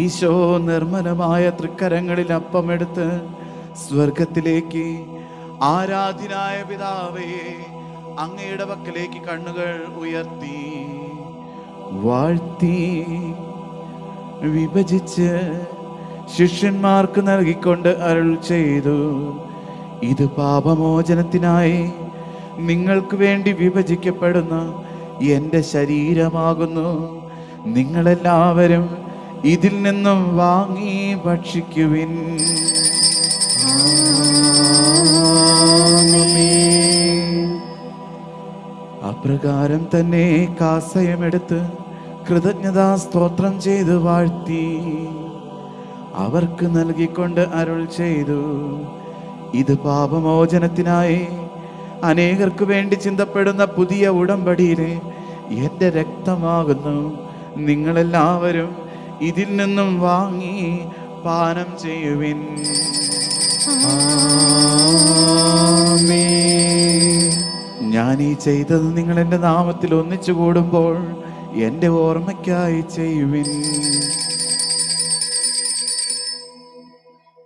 ഈശോ നിർമ്മലമായ തൃക്കരങ്ങളിൽ അപ്പമെടുത്ത് സ്വർഗത്തിലേക്ക് ആരാധിനായ പിതാവേ അങ്ങയുടെ പക്കലേക്ക് കണ്ണുകൾ ഉയർത്തി. വാഴ്ത്തി. വിഭജിച്ച് ശിഷ്യന്മാർക്ക് നൽകിക്കൊണ്ട് അരുൾ ചെയ്തു. ഇത് പാപമോചനത്തിനായി നിങ്ങൾക്ക് വേണ്ടി വിഭജിക്കപ്പെടുന്ന. എന്റെ ശരീരമാകുന്നു. നിങ്ങളെല്ലാവരും ഇതിൽ നിന്നും വാങ്ങി ഭക്ഷിക്കുവിൻ. അപ്രകാരം തന്നെ കാസയമെടുത്ത് കൃതജ്ഞതാ സ്തോത്രം ചെയ്ത് വാഴ്ത്തി. അവർക്ക് നൽകിക്കൊണ്ട് അരുൾ ചെയ്തു. ഇത് പാപമോചനത്തിനായി അനേകർക്ക് വേണ്ടി ചിന്തപ്പെടുന്ന പുതിയ ഉടമ്പടിയിലെ എന്റെ രക്തമാകുന്നു. നിങ്ങളെല്ലാവരും ഇതിൽ നിന്നും വാങ്ങി പാനം ചെയ്യുവിൻ. ഞാൻ ഈ ചെയ്തത് നിങ്ങൾ എന്റെ നാമത്തിൽ ഒന്നിച്ചു കൂടുമ്പോൾ എന്റെ ഓർമ്മയ്ക്കായി ചെയ്യുവിൻ.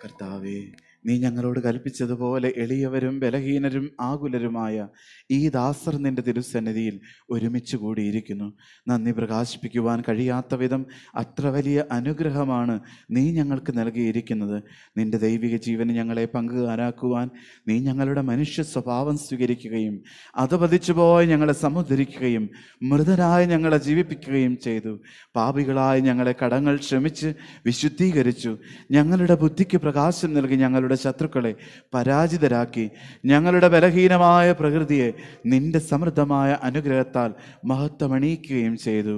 കർത്താവേ നീ ഞങ്ങളോട് കൽപ്പിച്ചതുപോലെ എളിയവരും ബലഹീനരും ആകുലരുമായ ഈ ദാസർ നിന്റെ തിരുസന്നിധിയിൽ ഒരുമിച്ച് കൂടിയിരിക്കുന്നു. നന്ദി പ്രകാശിപ്പിക്കുവാൻ കഴിയാത്ത വിധം അത്ര വലിയ അനുഗ്രഹമാണ് നീ ഞങ്ങൾക്ക് നൽകിയിരിക്കുന്നത്. നിന്റെ ദൈവിക ജീവന് ഞങ്ങളെ പങ്കുകാരാക്കുവാൻ നീ ഞങ്ങളുടെ മനുഷ്യ സ്വഭാവം സ്വീകരിക്കുകയും അത് പോയി ഞങ്ങളെ സമുദ്ധരിക്കുകയും മൃതരായ ഞങ്ങളെ ജീവിപ്പിക്കുകയും ചെയ്തു. പാപികളായ ഞങ്ങളെ കടങ്ങൾ ക്ഷമിച്ച് വിശുദ്ധീകരിച്ചു. ഞങ്ങളുടെ ബുദ്ധിക്ക് പ്രകാശം നൽകി ഞങ്ങളുടെ ശത്രുക്കളെ പരാജിതരാക്കി. ഞങ്ങളുടെ ബലഹീനമായ പ്രകൃതിയെ നിന്റെ സമൃദ്ധമായ അനുഗ്രഹത്താൽ മഹത്വമണിയിക്കുകയും ചെയ്തു.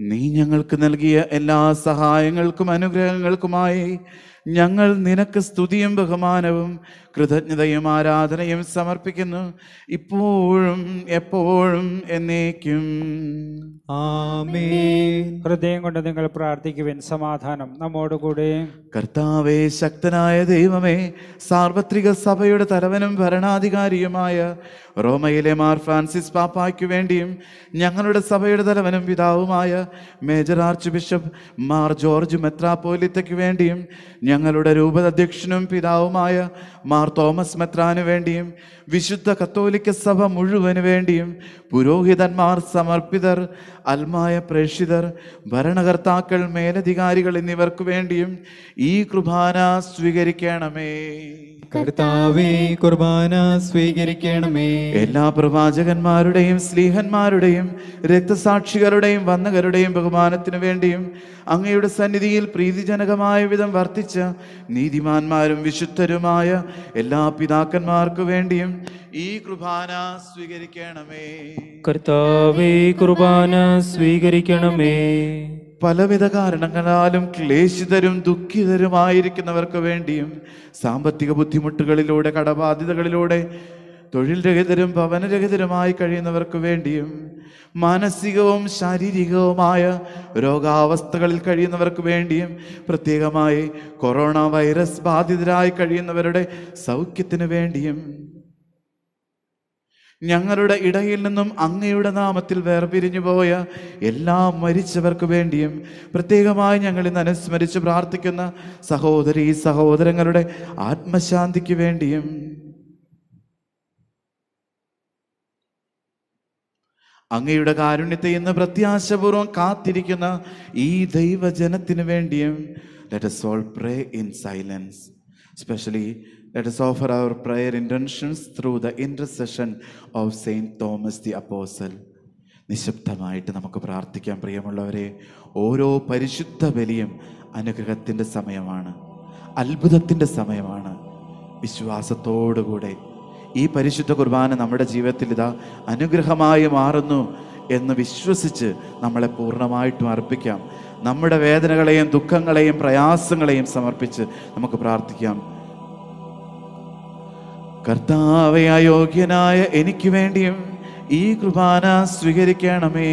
നീ ഞങ്ങൾക്ക് നൽകിയ എല്ലാ സഹായങ്ങൾക്കും അനുഗ്രഹങ്ങൾക്കുമായി ഞങ്ങൾ നിനക്ക് സ്തുതിയും ബഹുമാനവും കൃതജ്ഞതയും ആരാധനയും സമർപ്പിക്കുന്നു. ഇപ്പോഴും എപ്പോഴും എന്നേക്കും. ആമേ ഹൃദയം കൊണ്ട് നിങ്ങൾ പ്രാർത്ഥിക്കുവിൻ. സമാധാനം നമ്മോടുകൂടെ. കർത്താവേ ശക്തനായ ദൈവമേ സാർവത്രിക സഭയുടെ തലവനും ഭരണാധികാരിയുമായ റോമയിലെ മാർ ഫ്രാൻസിസ് പാപ്പായ്ക്കു വേണ്ടിയും ഞങ്ങളുടെ സഭയുടെ തലവനും പിതാവുമായ major archbishop Mar George മെത്രാപ്പോലിത്തയ്ക്ക് വേണ്ടിയും ഞങ്ങളുടെ രൂപതധ്യക്ഷനും പിതാവുമായ മാർ തോമസ് മെത്രാന് വേണ്ടിയും വിശുദ്ധ കത്തോലിക്ക സഭ മുഴുവൻ വേണ്ടിയും പുരോഹിതന്മാർ സമർപ്പിതർ അൽമായ പ്രേക്ഷിതർ ഭരണകർത്താക്കൾ മേലധികാരികൾ എന്നിവർക്ക് വേണ്ടിയും ഈ കുർബാന സ്വീകരിക്കണമേ. കർത്താവേ കുർബാന സ്വീകരിക്കണമേ. എല്ലാ പ്രവാചകന്മാരുടെയും സ്ലീഹന്മാരുടെയും രക്തസാക്ഷികളുടെയും വന്നകരുടെയും ബഹുമാനത്തിനു വേണ്ടിയും അങ്ങയുടെ സന്നിധിയിൽ പ്രീതിജനകമായ വിധം വർത്തിച്ച നീതിമാന്മാരും വിശുദ്ധരുമായ എല്ലാ പിതാക്കന്മാർക്കു വേണ്ടിയും ഈ കുർബാന സ്വീകരിക്കണമേ. കർത്താവേ കുർബാന സ്വീകരിക്കണമേ. പലവിധ കാരണങ്ങളാലും ക്ലേശിതരും ദുഃഖിതരുമായിരിക്കുന്നവർക്ക് വേണ്ടിയും സാമ്പത്തിക ബുദ്ധിമുട്ടുകളിലൂടെ കടബാധ്യതകളിലൂടെ തൊഴിൽ രഹിതരും ഭവനരഹിതരുമായി കഴിയുന്നവർക്ക് വേണ്ടിയും മാനസികവും ശാരീരികവുമായ രോഗാവസ്ഥകളിൽ കഴിയുന്നവർക്ക് വേണ്ടിയും പ്രത്യേകമായി കൊറോണ വൈറസ് ബാധിതരായി കഴിയുന്നവരുടെ സൗഖ്യത്തിന് വേണ്ടിയും ഞങ്ങളുടെ ഇടയിൽ നിന്നും അങ്ങയുടെ നാമത്തിൽ വേർപിരിഞ്ഞു പോയ എല്ലാ മരിച്ചവർക്ക് വേണ്ടിയും പ്രത്യേകമായി ഞങ്ങൾ ഇന്ന് അനുസ്മരിച്ച് പ്രാർത്ഥിക്കുന്ന സഹോദരി സഹോദരങ്ങളുടെ ആത്മശാന്തിക്ക് വേണ്ടിയും അങ്ങയുടെ കാരുണ്യത്തെ ഇന്ന് പ്രത്യാശപൂർവം കാത്തിരിക്കുന്ന ഈ ദൈവജനത്തിന് വേണ്ടിയും let us all pray in silence especially let us offer our prayer intentions through the intercession of Saint Thomas the Apostle. നിശബ്ദമായിട്ട് നമുക്ക് പ്രാർത്ഥിക്കാം പ്രിയമുള്ളവരെ. ഓരോ പരിശുദ്ധ ബലിയും അനുഗ്രഹത്തിന്റെ സമയമാണ് അത്ഭുതത്തിന്റെ സമയമാണ്. വിശ്വാസത്തോടുകൂടെ ഈ പരിശുദ്ധ കുർബാന നമ്മുടെ ജീവിതത്തിൽ ഇതാ അനുഗ്രഹമായി മാറുന്നു എന്ന് വിശ്വസിച്ച് നമ്മളെ പൂർണമായിട്ടും അർപ്പിക്കാം. നമ്മുടെ വേദനകളെയും ദുഃഖങ്ങളെയും പ്രയാസങ്ങളെയും സമർപ്പിച്ച് നമുക്ക് പ്രാർത്ഥിക്കാം. കർത്താവെ അയോഗ്യനായ എനിക്ക് വേണ്ടിയും ഈ കുർബാന സ്വീകരിക്കണമേ.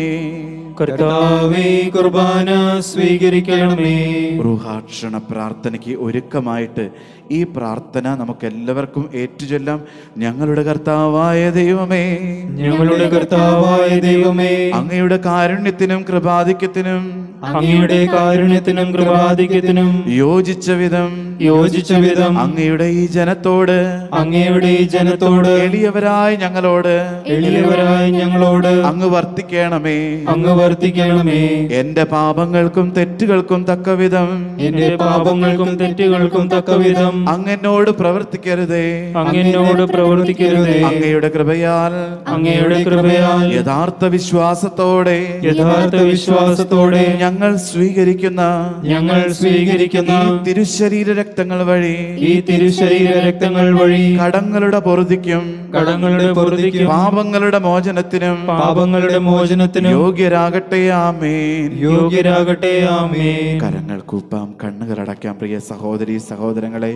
കർത്താവേ കുർബാന സ്വീകരിക്കണമേ. ഗൃഹാക്ഷണ പ്രാർത്ഥനയ്ക്ക് ഒരുക്കമായിട്ട് ഈ പ്രാർത്ഥന നമുക്ക് എല്ലാവർക്കും ഏറ്റുചൊല്ലാം ഞങ്ങളുടെ കർത്താവായ ദൈവമേ. ഞങ്ങളുടെ കർത്താവായ ദൈവമേ. അങ്ങയുടെ കാരുണ്യത്തിനും കൃപാധിക്യത്തിനും അങ്ങയുടെ കാരുണ്യത്തിനും കൃപാധിക്യത്തിനും യോജിച്ച വിധം യോജിച്ച വിധം അങ്ങയുടെ ഈ ജനത്തോട് അങ്ങയുടെ ഈ ജനത്തോട് എളിയവരായ ഞങ്ങളോട് എളിയവരായ ഞങ്ങളോട് അങ്ങ് വർത്തിക്കണമേ. അങ്ങ് വർത്തിക്കണമേ. എന്റെ പാപങ്ങൾക്കും തെറ്റുകൾക്കും തക്കവിധം എന്റെ പാപങ്ങൾക്കും തെറ്റുകൾക്കും തക്കവിധം അങ്ങനോട് പ്രവർത്തിക്കരുതേ. അങ്ങനോട് പ്രവർത്തിക്കരുതേ. അങ്ങയുടെ കൃപയാൽ അങ്ങയുടെ കൃപയാൽ യഥാർത്ഥ വിശ്വാസത്തോടെ യഥാർത്ഥ വിശ്വാസത്തോടെ ഞങ്ങൾ സ്വീകരിക്കുന്ന ഞങ്ങൾ സ്വീകരിക്കുന്ന തിരുശരീര രക്തങ്ങൾ വഴി ഈ തിരുശരീര രക്തങ്ങൾ വഴി കടങ്ങളുടെ പൊറുതിക്കും കടങ്ങളുടെ പൊറുതിക്കും പാപങ്ങളുടെ മോചനത്തിനും പാപങ്ങളുടെ മോചനത്തിനും യോഗ്യരാകട്ടെ ആമേൻ. യോഗ്യരാകട്ടെ ആമേ കരങ്ങൾ കൂപ്പാം കണ്ണുകൾ കണ്ണുകളടയ്ക്കാം പ്രിയ സഹോദരി സഹോദരങ്ങളെ.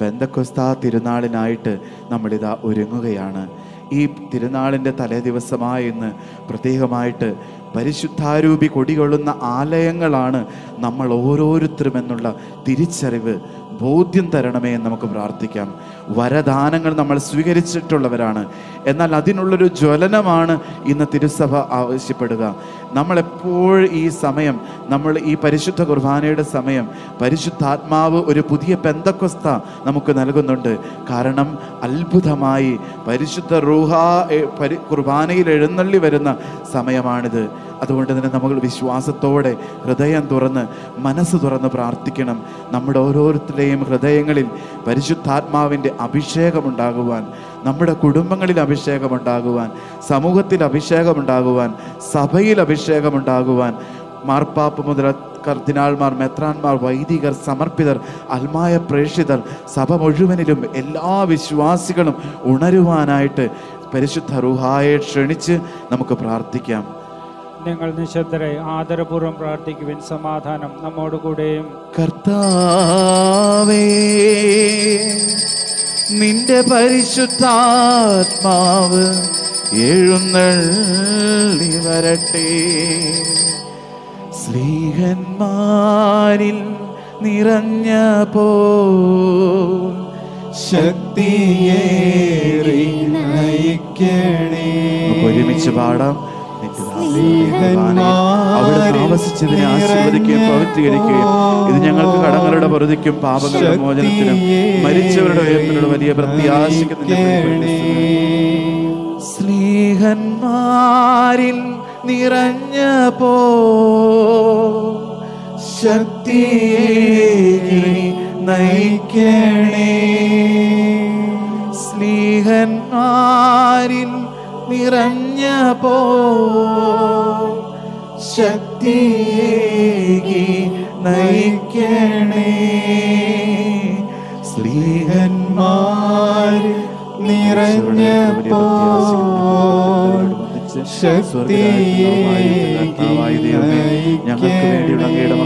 പെന്തക്കൊസ്താ തിരുനാളിനായിട്ട് നമ്മളിതാ ഒരുങ്ങുകയാണ്. ഈ തിരുനാളിന്റെ തലേ ദിവസമായ ഇന്ന് പ്രത്യേകമായിട്ട് പരിശുദ്ധാരൂപി കൊടികൊള്ളുന്ന ആലയങ്ങളാണ് നമ്മൾ ഓരോരുത്തരും എന്നുള്ള തിരിച്ചറിവ് ബോധ്യം തരണമേ എന്ന് നമുക്ക് പ്രാർത്ഥിക്കാം. വരദാനങ്ങൾ നമ്മൾ സ്വീകരിച്ചിട്ടുള്ളവരാണ്. എന്നാൽ അതിനുള്ളൊരു ജ്വലനമാണ് ഇന്ന് തിരുസഭ ആവശ്യപ്പെടുക. നമ്മളെപ്പോഴും ഈ സമയം നമ്മൾ ഈ പരിശുദ്ധ കുർബാനയുടെ സമയം പരിശുദ്ധാത്മാവ് ഒരു പുതിയ പെന്തക്കൊസ്ത നമുക്ക് നൽകുന്നുണ്ട്. കാരണം അത്ഭുതമായി പരിശുദ്ധ റൂഹ കുർബാനയിൽ എഴുന്നള്ളി വരുന്ന സമയമാണിത്. അതുകൊണ്ട് തന്നെ നമ്മൾ വിശ്വാസത്തോടെ ഹൃദയം തുറന്ന് മനസ്സ് തുറന്ന് പ്രാർത്ഥിക്കണം. നമ്മുടെ ഓരോരുത്തരുടെയും ഹൃദയങ്ങളിൽ പരിശുദ്ധാത്മാവിന്റെ അഭിഷേകമുണ്ടാകുവാൻ നമ്മുടെ കുടുംബങ്ങളിൽ അഭിഷേകമുണ്ടാകുവാൻ സമൂഹത്തിൽ അഭിഷേകമുണ്ടാകുവാൻ സഭയിൽ അഭിഷേകമുണ്ടാകുവാൻ മാർപ്പാപ്പ് മുതൽ കർദിനാൾമാർ മെത്രാന്മാർ വൈദികർ സമർപ്പിതർ അൽമായ പ്രേക്ഷിതർ സഭ മുഴുവനിലും എല്ലാ വിശ്വാസികളും ഉണരുവാനായിട്ട് പരിശുദ്ധ റുഹായെ ക്ഷണിച്ച് നമുക്ക് പ്രാർത്ഥിക്കാം. നിങ്ങൾ നിശബ്ദരെ ആദരപൂർവം പ്രാർത്ഥിക്കുവിൻ. സമാധാനം നമ്മോട് കൂടെയും കർത്താവേ നിന്റെ പരിശുദ്ധാത്മാവ് എഴുന്നള്ളി വരട്ടെ സ്ത്രീഹന്മാരിൽ നിറഞ്ഞ പോ ശക്തിയേറി നയിക്കണേ. ഒരുമിച്ച് പാടാം. അവിടെ താമസിച്ചതിനെ ആശീർവദിക്കുകയും പ്രവർത്തിക്കുകയും ഇത് ഞങ്ങൾക്ക് കടങ്ങളുടെ പൊറുതിക്കും പാപങ്ങളുടെ മോചനത്തിനും മരിച്ചവരുടെ വലിയ പ്രത്യാശയ്ക്ക് സ്നേഹന്മാരിൽ നിറഞ്ഞ പോ ശക്തി നയിക്കണേ സ്നേഹന്മാരിൽ നിറഞ്ഞ പോ ശക്തിയെ നയിക്കണേ സ്നേഹന്മാരിൽ നിറഞ്ഞ ദൈവമേ, ഞങ്ങൾക്ക് വേണ്ടിയുള്ള അങ്ങയുടെ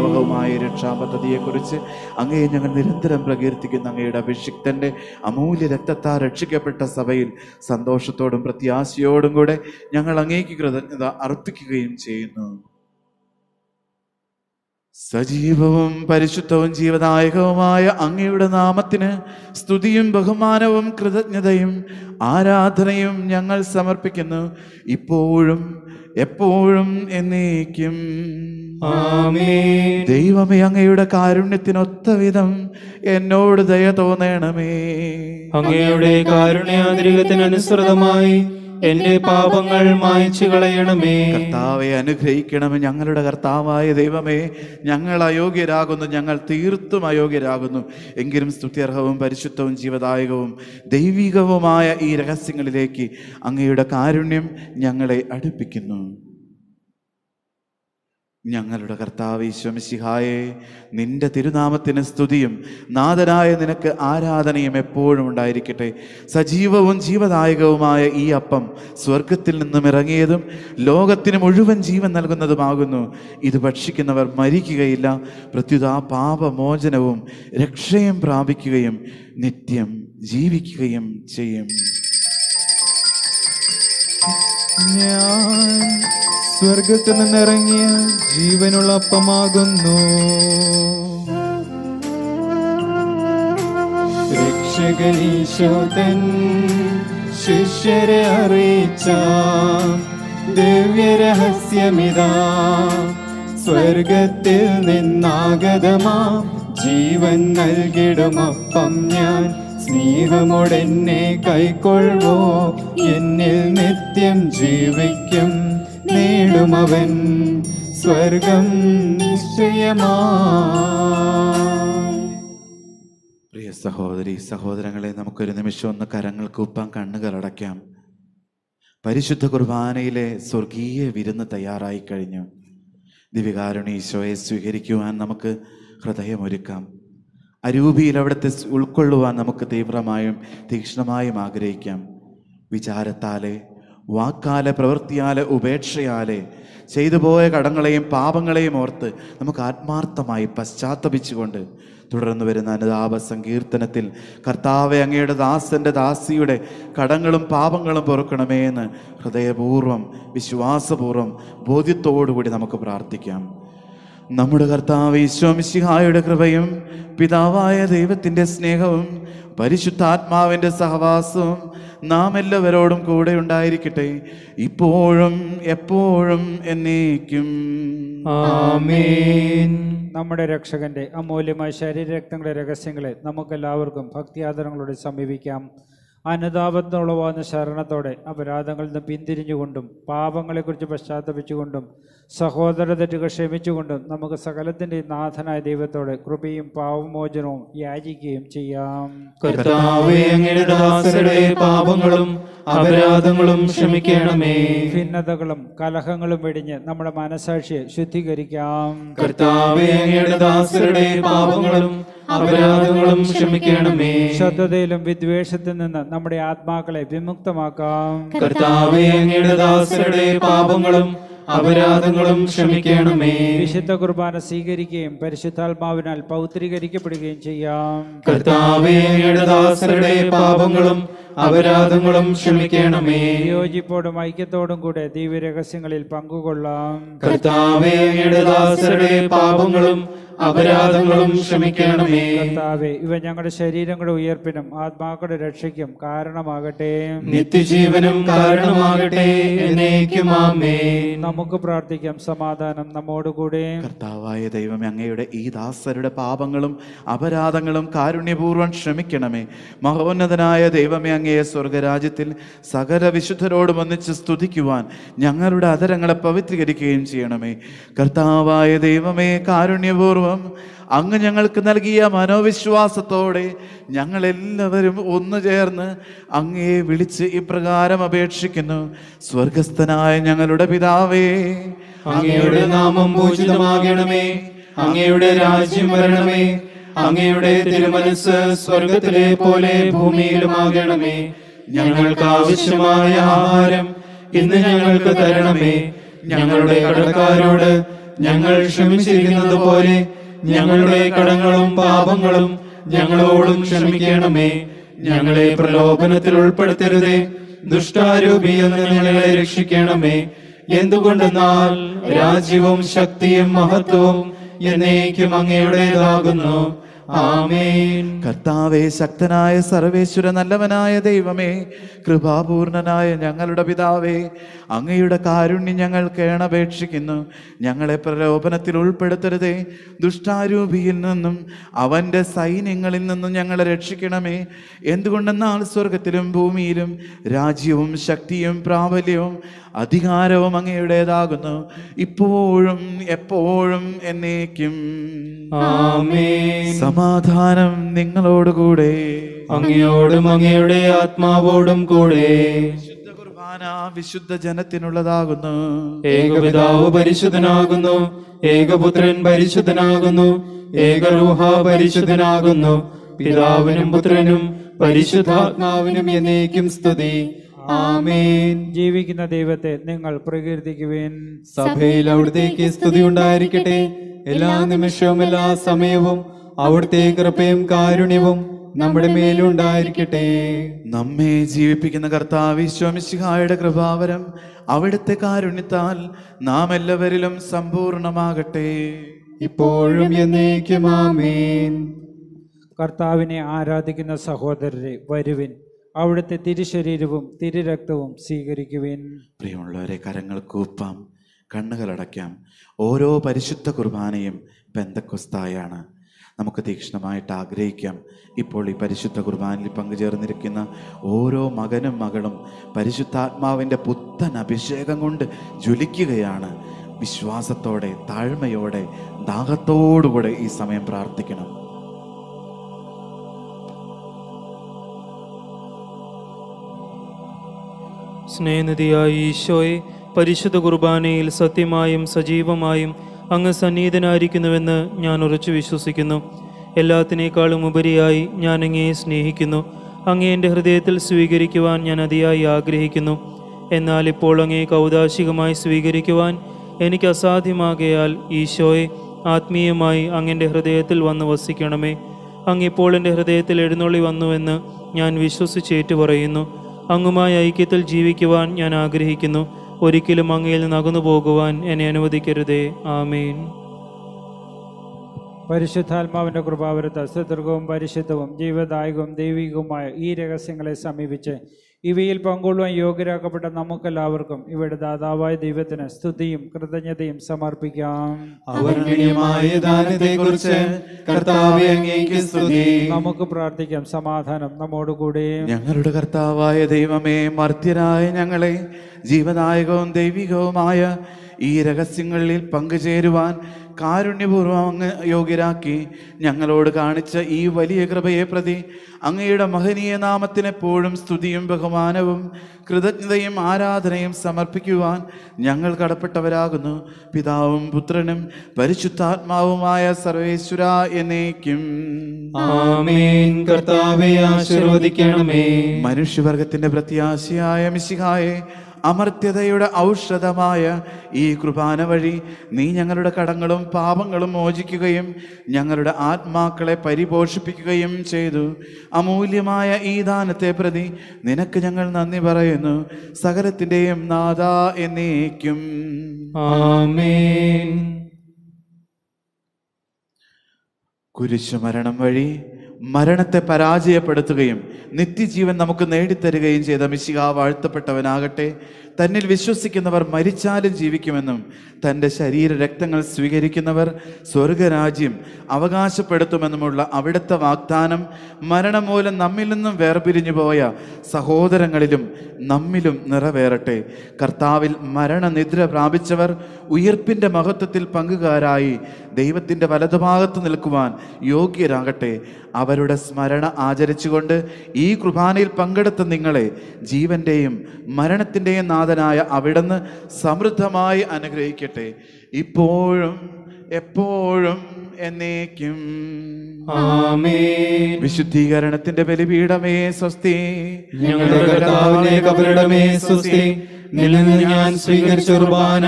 വിസ്മയാവകവുമായ രക്ഷാ പദ്ധതിയെക്കുറിച്ച് അങ്ങയെ ഞങ്ങൾ നിരന്തരം പ്രകീർത്തിക്കുന്ന അങ്ങയുടെ അഭിഷിക്തന്റെ അമൂല്യ രക്തത്താൽ രക്ഷിക്കപ്പെട്ട സഭയിൽ സന്തോഷത്തോടും പ്രത്യാശയോടും കൂടെ ഞങ്ങൾ അങ്ങേക്ക് കൃതജ്ഞത അർപ്പിക്കുകയും ചെയ്യുന്നു. സജീവവും പരിശുദ്ധവും ജീവദായകവുമായ അങ്ങയുടെ നാമത്തിന് സ്തുതിയും ബഹുമാനവും കൃതജ്ഞതയും ആരാധനയും ഞങ്ങൾ സമർപ്പിക്കുന്നു. ഇപ്പോഴും എപ്പോഴും എന്നേക്കും. ദൈവമേ അങ്ങയുടെ കാരുണ്യത്തിനൊത്ത വിധം എന്നോട് ദയ തോന്നണമേ. അങ്ങയുടെ കാരുണ്യാതിരികത്തിനനുസൃതമായി എന്റെ പാപങ്ങൾ മായ്ച്ചു കളയണമേ. കർത്താവെ അനുഗ്രഹിക്കണമേ ഞങ്ങളുടെ കർത്താവായ ദൈവമേ. ഞങ്ങൾ അയോഗ്യരാകുന്നു ഞങ്ങൾ തീർത്തും അയോഗ്യരാകുന്നു. എങ്കിലും സ്തുത്യർഹവും പരിശുദ്ധവും ജീവദായകവും ദൈവികവുമായ ഈ രഹസ്യങ്ങളിലേക്ക് അങ്ങയുടെ കാരുണ്യം ഞങ്ങളെ അടുപ്പിക്കുന്നു. ഞങ്ങളുടെ കർത്താവ് ഈശ്വമിശിഹായെ നിന്റെ തിരുനാമത്തിന് സ്തുതിയും നാഥനായ നിനക്ക് ആരാധനയും എപ്പോഴും ഉണ്ടായിരിക്കട്ടെ. സജീവവും ജീവദായകവുമായ ഈ അപ്പം സ്വർഗത്തിൽ നിന്നും ഇറങ്ങിയതും ലോകത്തിന് മുഴുവൻ ജീവൻ നൽകുന്നതുമാകുന്നു. ഇത് ഭക്ഷിക്കുന്നവർ മരിക്കുകയില്ല പ്രത്യുത പാപമോചനവും രക്ഷയും പ്രാപിക്കുകയും നിത്യം ജീവിക്കുകയും ചെയ്യും. സ്വർഗത്തിൽ നിന്നിറങ്ങിയ ജീവനുള്ള അപ്പമാകുന്നു രക്ഷകനീശോതൻ ശിഷ്യരെ അറിയിച്ച ദിവ്യരഹസ്യമിതാ. സ്വർഗത്തിൽ നിന്നാഗതമാ ജീവൻ നൽകിടുമപ്പം ഞാൻ. സ്നേഹമോടെന്നെ കൈക്കൊള്ളുവോ? എന്നിൽ നിത്യം ജീവിക്കും. നേടുമവൻ സ്വർഗം നിശ്ചയമാ. പ്രിയ സഹോദരി സഹോദരങ്ങളെ നമുക്കൊരു നിമിഷം ഒന്ന് കരങ്ങൾ കൂപ്പാൻ കണ്ണുകളടയ്ക്കാം പരിശുദ്ധ കുർബാനയിലെ സ്വർഗീയ വിരുന്ന് തയ്യാറായി കഴിഞ്ഞു. ദിവ്യകാരുണി ഈശോയെ സ്വീകരിക്കുവാൻ നമുക്ക് ഹൃദയമൊരുക്കാം. അരൂപിയിൽ അവിടുത്തെ ഉൾക്കൊള്ളുവാൻ നമുക്ക് തീവ്രമായും തീക്ഷ്ണമായും ആഗ്രഹിക്കാം. വിചാരത്താലെ വാക്കാലെ പ്രവൃത്തിയാലെ ഉപേക്ഷയാലെ ചെയ്തു പോയ കടങ്ങളെയും പാപങ്ങളെയും ഓർത്ത് നമുക്ക് ആത്മാർത്ഥമായി പശ്ചാത്തപിച്ചുകൊണ്ട് തുടർന്ന് വരുന്ന അനുതാപ സങ്കീർത്തനത്തിൽ കർത്താവെ അങ്ങയുടെ ദാസന്റെ ദാസിയുടെ കടങ്ങളും പാപങ്ങളും പൊറുക്കണമേ എന്ന് ഹൃദയപൂർവം വിശ്വാസപൂർവം ബോധ്യത്തോടുകൂടി നമുക്ക് പ്രാർത്ഥിക്കാം. നമ്മുടെ കർത്താവ് ഈശോമിശിഹായുടെ കൃപയും പിതാവായ ദൈവത്തിന്റെ സ്നേഹവും പരിശുദ്ധാത്മാവിന്റെ സഹവാസവും നാം എല്ലാവരോടും കൂടെ ഉണ്ടായിരിക്കട്ടെ. ഇപ്പോഴും എപ്പോഴും എന്നേക്കും. ആമേൻ. നമ്മുടെ രക്ഷകന്റെ അമൂല്യമായ ശരീര രക്തങ്ങളുടെ രഹസ്യങ്ങളെ നമുക്കെല്ലാവർക്കും ഭക്തിയാദരങ്ങളോടെ സമീപിക്കാം. അനുതാപത്തിനുളവാകുന്ന ശരണത്തോടെ അപരാധങ്ങളിൽ നിന്ന് പിന്തിരിഞ്ഞുകൊണ്ടും പാപങ്ങളെക്കുറിച്ച് പശ്ചാത്തപിച്ചുകൊണ്ടും സഹോദര തെറ്റുകൾ ക്ഷമിച്ചുകൊണ്ടും നമുക്ക് സകലത്തിന്റെ നാഥനായ ദൈവത്തോടെ കൃപയും പാപമോചനവും യാചിക്കുകയും ചെയ്യാം. പാപങ്ങളും അപരാധങ്ങളും ക്ഷമിക്കണമേ. ഭിന്നതകളും കലഹങ്ങളും വെടിഞ്ഞ് നമ്മുടെ മനസാക്ഷിയെ ശുദ്ധീകരിക്കാം. കർത്താവേ അങ്ങയുടെ ദാസരുടെ പാപങ്ങളും അപരാധങ്ങളും ക്ഷമിക്കണമേ. ശത്രുതയിലും വിദ്വേഷത്തിൽ നിന്ന് നമ്മുടെ ആത്മാക്കളെ വിമുക്തമാക്കാം. കർത്താവേ അങ്ങയുടെ ദാസരുടെ പാപങ്ങളും അപരാധങ്ങളും ക്ഷമിക്കണമേ. വിശുദ്ധ കുർബാന സ്വീകരിക്കുകയും പരിശുദ്ധാത്മാവിനാൽ പൗത്രീകരിക്കപ്പെടുകയും ചെയ്യാം. കർത്താവേ അങ്ങയുടെ ദാസരുടെ പാപങ്ങളും അപരാധങ്ങളും ക്ഷമിക്കണമേ. യോജിപ്പോടും ഐക്യത്തോടും കൂടെ ദിവ്യരഹസ്യങ്ങളിൽ പങ്കുകൊള്ളാം. കർത്താവേ അങ്ങയുടെ ദാസരുടെ പാപങ്ങളും അപരാധങ്ങളും ക്ഷമിക്കണമേ. കർത്താവേ ഇവ ഞങ്ങളുടെ ശരീരങ്ങളുടെ ഉയർപ്പിനും ആത്മാക്കളുടെ രക്ഷയ്ക്കും കാരണമാകട്ടെ. നിത്യജീവനും കാരണമാകട്ടെ. എന്നേക്കും ആമേ നമുക്ക് പ്രാർത്ഥിക്കാം സമാധാനം നമ്മോടുകൂടെ. കർത്താവായ ദൈവം അങ്ങയുടെ ഈ ദാസരുടെ പാപങ്ങളും അപരാധങ്ങളും കാരുണ്യപൂർവം ക്ഷമിക്കണമേ. മഹോന്നതനായ ദൈവമേ അങ്ങയെ സ്വർഗരാജ്യത്തിൽ സകല വിശുദ്ധരോടും ഒന്നിച്ച് സ്തുതിക്കുവാൻ ഞങ്ങളുടെ അതരങ്ങളെ പവിത്രീകരിക്കുകയും ചെയ്യണമേ. കർത്താവായ ദൈവമേ കാരുണ്യപൂർവം അങ്ങ് ഞങ്ങൾക്ക് നൽകിയ മനോവിശ്വാസത്തോടെ ഞങ്ങളെല്ലാവരും ഒന്നു ചേർന്ന് അങ്ങയെ വിളിച്ച് ഇപ്രകാരം അപേക്ഷിക്കുന്നു. സ്വർഗസ്ഥനായ ഞങ്ങളുടെ പിതാവേ അങ്ങയുടെ നാമം പൂജിതമാകണമേ. അങ്ങയുടെ രാജ്യം വരണമേ. അങ്ങയുടെ തിരുമനസ് സ്വർഗത്തിലെ പോലെ ഭൂമിയിലുമാകണമേ. ഞങ്ങൾക്ക് ആവശ്യമായ ആഹാരം ഇന്ന് ഞങ്ങൾക്ക് തരണമേ. ഞങ്ങളുടെ കടക്കാരോട് ഞങ്ങൾ ക്ഷമിച്ചിരിക്കുന്നത് പോലെ ഞങ്ങളുടെ കടങ്ങളും പാപങ്ങളും ഞങ്ങളോടും ക്ഷമിക്കണമേ. ഞങ്ങളെ പ്രലോഭനത്തിൽ ഉൾപ്പെടുത്തരുതേ. ദുഷ്ടാരൂപി എന്ന് ഞങ്ങളെ രക്ഷിക്കണമേ. എന്തുകൊണ്ടെന്നാൽ രാജ്യവും ശക്തിയും മഹത്വവും എന്നേക്കും അങ്ങയുടേതാകുന്നു. ആമേൻ. കർത്താവെ ശക്തനായ സർവേശ്വര നല്ലവനായ ദൈവമേ കൃപാപൂർണനായ ഞങ്ങളുടെ പിതാവേ അങ്ങയുടെ കാരുണ്യം ഞങ്ങൾ കേണപേക്ഷിക്കുന്നു ഞങ്ങളെ പ്രലോഭനത്തിൽ ഉൾപ്പെടുത്തരുതേ. ദുഷ്ടാരൂപിയിൽ നിന്നും അവന്റെ സൈന്യങ്ങളിൽ നിന്നും ഞങ്ങളെ രക്ഷിക്കണമേ. എന്തുകൊണ്ടെന്നാൽ സ്വർഗത്തിലും ഭൂമിയിലും രാജ്യവും ശക്തിയും പ്രാബല്യവും അധികാരവും അങ്ങയുടേതാകുന്നു. ഇപ്പോഴും എപ്പോഴും എന്നേക്കും. സമാധാനം നിങ്ങളോടുകൂടെ അങ്ങയോടും അങ്ങയുടെ ആത്മാവോടും കൂടെ. കുർബാന വിശുദ്ധ ജനത്തിനുള്ളതാകുന്നു. ഏകപിതാവ് പരിശുദ്ധനാകുന്നു. ഏകപുത്രൻ പരിശുദ്ധനാകുന്നു. ഏകരൂഹ പരിശുദ്ധനാകുന്നു. പിതാവിനും പുത്രനും പരിശുദ്ധാത്മാവിനും എന്നേക്കും സ്തുതി. ആമേൻ. ജീവിക്കുന്ന ദൈവത്തെ നിങ്ങൾ പ്രകീർത്തിക്കുവേൻ. സഭയിൽ അവിടത്തേക്ക് സ്തുതി ഉണ്ടായിരിക്കട്ടെ. എല്ലാ നിമിഷവും എല്ലാ സമയവും അവിടുത്തെ കൃപയും കാരുണ്യവും നമ്മുടെ മേലുണ്ടായിരിക്കട്ടെ നമ്മെ ജീവിപ്പിക്കുന്ന കർത്താവ് വിശ്വമിശിഹായുടെ കൃപാവരം അവിടുത്തെ കാരുണ്യത്താൽ നാം എല്ലാവരിലും സമ്പൂർണമാകട്ടെ. ഇപ്പോഴും എന്നേക്കും ആമേൻ. കർത്താവിനെ ആരാധിക്കുന്ന സഹോദരരെ വരുവിൻ. അവിടുത്തെ തിരുശരീരവും തിരുരക്തവും സ്വീകരിക്കുവിൻ. പ്രിയമുള്ളവരെ കരങ്ങൾ കൂപ്പാം കണ്ണുകളടയ്ക്കാം ഓരോ പരിശുദ്ധ കുർബാനയും പെന്തക്കൊസ്തായാണ്. നമുക്ക് തീക്ഷ്ണമായിട്ട് ആഗ്രഹിക്കാം. ഇപ്പോൾ ഈ പരിശുദ്ധ കുർബാനയിൽ പങ്കുചേർന്നിരിക്കുന്ന ഓരോ മകനും മകളും പരിശുദ്ധാത്മാവിന്റെ പുത്തൻ അഭിഷേകം കൊണ്ട് ജ്വലിക്കുകയാണ്. വിശ്വാസത്തോടെ താഴ്മയോടെ ദാഹത്തോടുകൂടെ ഈ സമയം പ്രാർത്ഥിക്കണം. സ്നേഹനിധിയായ ഈശോയെ പരിശുദ്ധ കുർബാനയിൽ സത്യമായും സജീവമായും അങ്ങ് സന്നിഹിതനായിരിക്കുന്നുവെന്ന് ഞാൻ ഉറച്ചു വിശ്വസിക്കുന്നു. എല്ലാത്തിനേക്കാളും ഉപരിയായി ഞാൻ അങ്ങയെ സ്നേഹിക്കുന്നു. അങ്ങേ എന്റെ ഹൃദയത്തിൽ സ്വീകരിക്കുവാൻ ഞാൻ അതിയായി ആഗ്രഹിക്കുന്നു. എന്നാൽ ഇപ്പോൾ അങ്ങേ കൗതാശികമായി സ്വീകരിക്കുവാൻ എനിക്ക് അസാധ്യമാകയാൽ ഈശോയെ ആത്മീയമായി അങ്ങന്റെ ഹൃദയത്തിൽ വന്ന് വസിക്കണമേ. അങ്ങിപ്പോൾ എന്റെ ഹൃദയത്തിൽ എഴുന്നള്ളി വന്നുവെന്ന് ഞാൻ വിശ്വസിച്ചേറ്റു പറയുന്നു അങ്ങുമായി ഐക്യത്തിൽ ജീവിക്കുവാൻ ഞാൻ ആഗ്രഹിക്കുന്നു. ഒരിക്കലും അങ്ങയിൽ നിന്ന് അകന്നു പോകുവാൻ എന്നെ അനുവദിക്കരുതേ. ആമേൻ. പരിശുദ്ധാത്മാവിന്റെ കൃപാവരത്ത് സത്യർഗവും പരിശുദ്ധവും ജീവദായകവും ദൈവികവുമായ ഈ രഹസ്യങ്ങളെ സമീപിച്ച് ഇവയിൽ പങ്കുള്ള യോഗ്യരാക്കപ്പെട്ട നമുക്കെല്ലാവർക്കും ഇവയുടെ ദാതാവായ ദൈവത്തിന് സ്തുതിയും കൃതജ്ഞതയും സമർപ്പിക്കാം. ദാനത്തെക്കുറിച്ച് കർത്താവെ അങ്ങേക്ക് സ്തുതി. നമുക്ക് പ്രാർത്ഥിക്കാം. സമാധാനം നമ്മോടുകൂടെ. ഞങ്ങളുടെ കർത്താവായ ദൈവമേ മർത്യരായ ഞങ്ങളെ ജീവദായകവും ദൈവികവുമായ ഈ രഹസ്യങ്ങളിൽ പങ്കുചേരുവാൻ കാരുണ്യപൂർവം അങ്ങ് യോഗ്യരാക്കി ഞങ്ങളോട് കാണിച്ച ഈ വലിയ കൃപയെ പ്രതി അങ്ങയുടെ മഹനീയ നാമത്തിനെപ്പോഴും സ്തുതിയും ബഹുമാനവും കൃതജ്ഞതയും ആരാധനയും സമർപ്പിക്കുവാൻ ഞങ്ങൾ കടപ്പെട്ടവരാകുന്നു. പിതാവും പുത്രനും പരിശുദ്ധാത്മാവുമായ സർവേശ്വര എന്നേക്കും. ആമേൻ. കർത്താവെ ആശീർവദിക്കണമേ. മനുഷ്യവർഗത്തിന്റെ പ്രത്യാശയായ മിശിഹായെ അമർത്യതയുടെ ഔഷധമായ ഈ കുർബാന വഴി നീ ഞങ്ങളുടെ കടങ്ങളും പാപങ്ങളും മോചിക്കുകയും ഞങ്ങളുടെ ആത്മാക്കളെ പരിപോഷിപ്പിക്കുകയും ചെയ്തു. അമൂല്യമായ ഈ ദാനത്തെ പ്രതി നിനക്ക് ഞങ്ങൾ നന്ദി പറയുന്നു. സകലത്തിന്റെയും നാഥ എന്നേക്കും. കുരിശുമരണം വഴി മരണത്തെ പരാജയപ്പെടുത്തുകയും നിത്യജീവൻ നമുക്ക് നേടിത്തരുകയും ചെയ്ത മിശിക വാഴ്ത്തപ്പെട്ടവനാകട്ടെ തന്നിൽ വിശ്വസിക്കുന്നവർ മരിച്ചാലും ജീവിക്കുമെന്നും തന്റെ ശരീര രക്തങ്ങൾ സ്വീകരിക്കുന്നവർ സ്വർഗരാജ്യം അവകാശപ്പെടുത്തുമെന്നുമുള്ള അവിടുത്തെ വാഗ്ദാനം മരണം മൂലം നമ്മിൽ നിന്നും വേർപിരിഞ്ഞു പോയ സഹോദരങ്ങളിലും നമ്മിലും നിറവേറട്ടെ. കർത്താവിൽ മരണനിദ്ര പ്രാപിച്ചവർ ഉയർപ്പിന്റെ മഹത്വത്തിൽ പങ്കുകാരായി ദൈവത്തിന്റെ വലതുഭാഗത്ത് നിൽക്കുവാൻ യോഗ്യരാകട്ടെ. അവരുടെ സ്മരണ ആചരിച്ചുകൊണ്ട് ഈ കുർബാനയിൽ പങ്കെടുത്ത നിങ്ങളെ ജീവന്റെയും മരണത്തിന്റെയും നാഥനായ അവിടുന്ന് സമൃദ്ധമായി അനുഗ്രഹിക്കട്ടെ. ഇപ്പോഴും എപ്പോഴും എന്നേക്കും. വിശുദ്ധീകരണത്തിന്റെ ബലിപീഠമേ സ്വസ്തി. ഞങ്ങളുടെ കർത്താവിനെ കബറിടമേ സ്വസ്തി. നിന്നിൽ ഞാൻ സ്വീകരിച്ച കുർബാന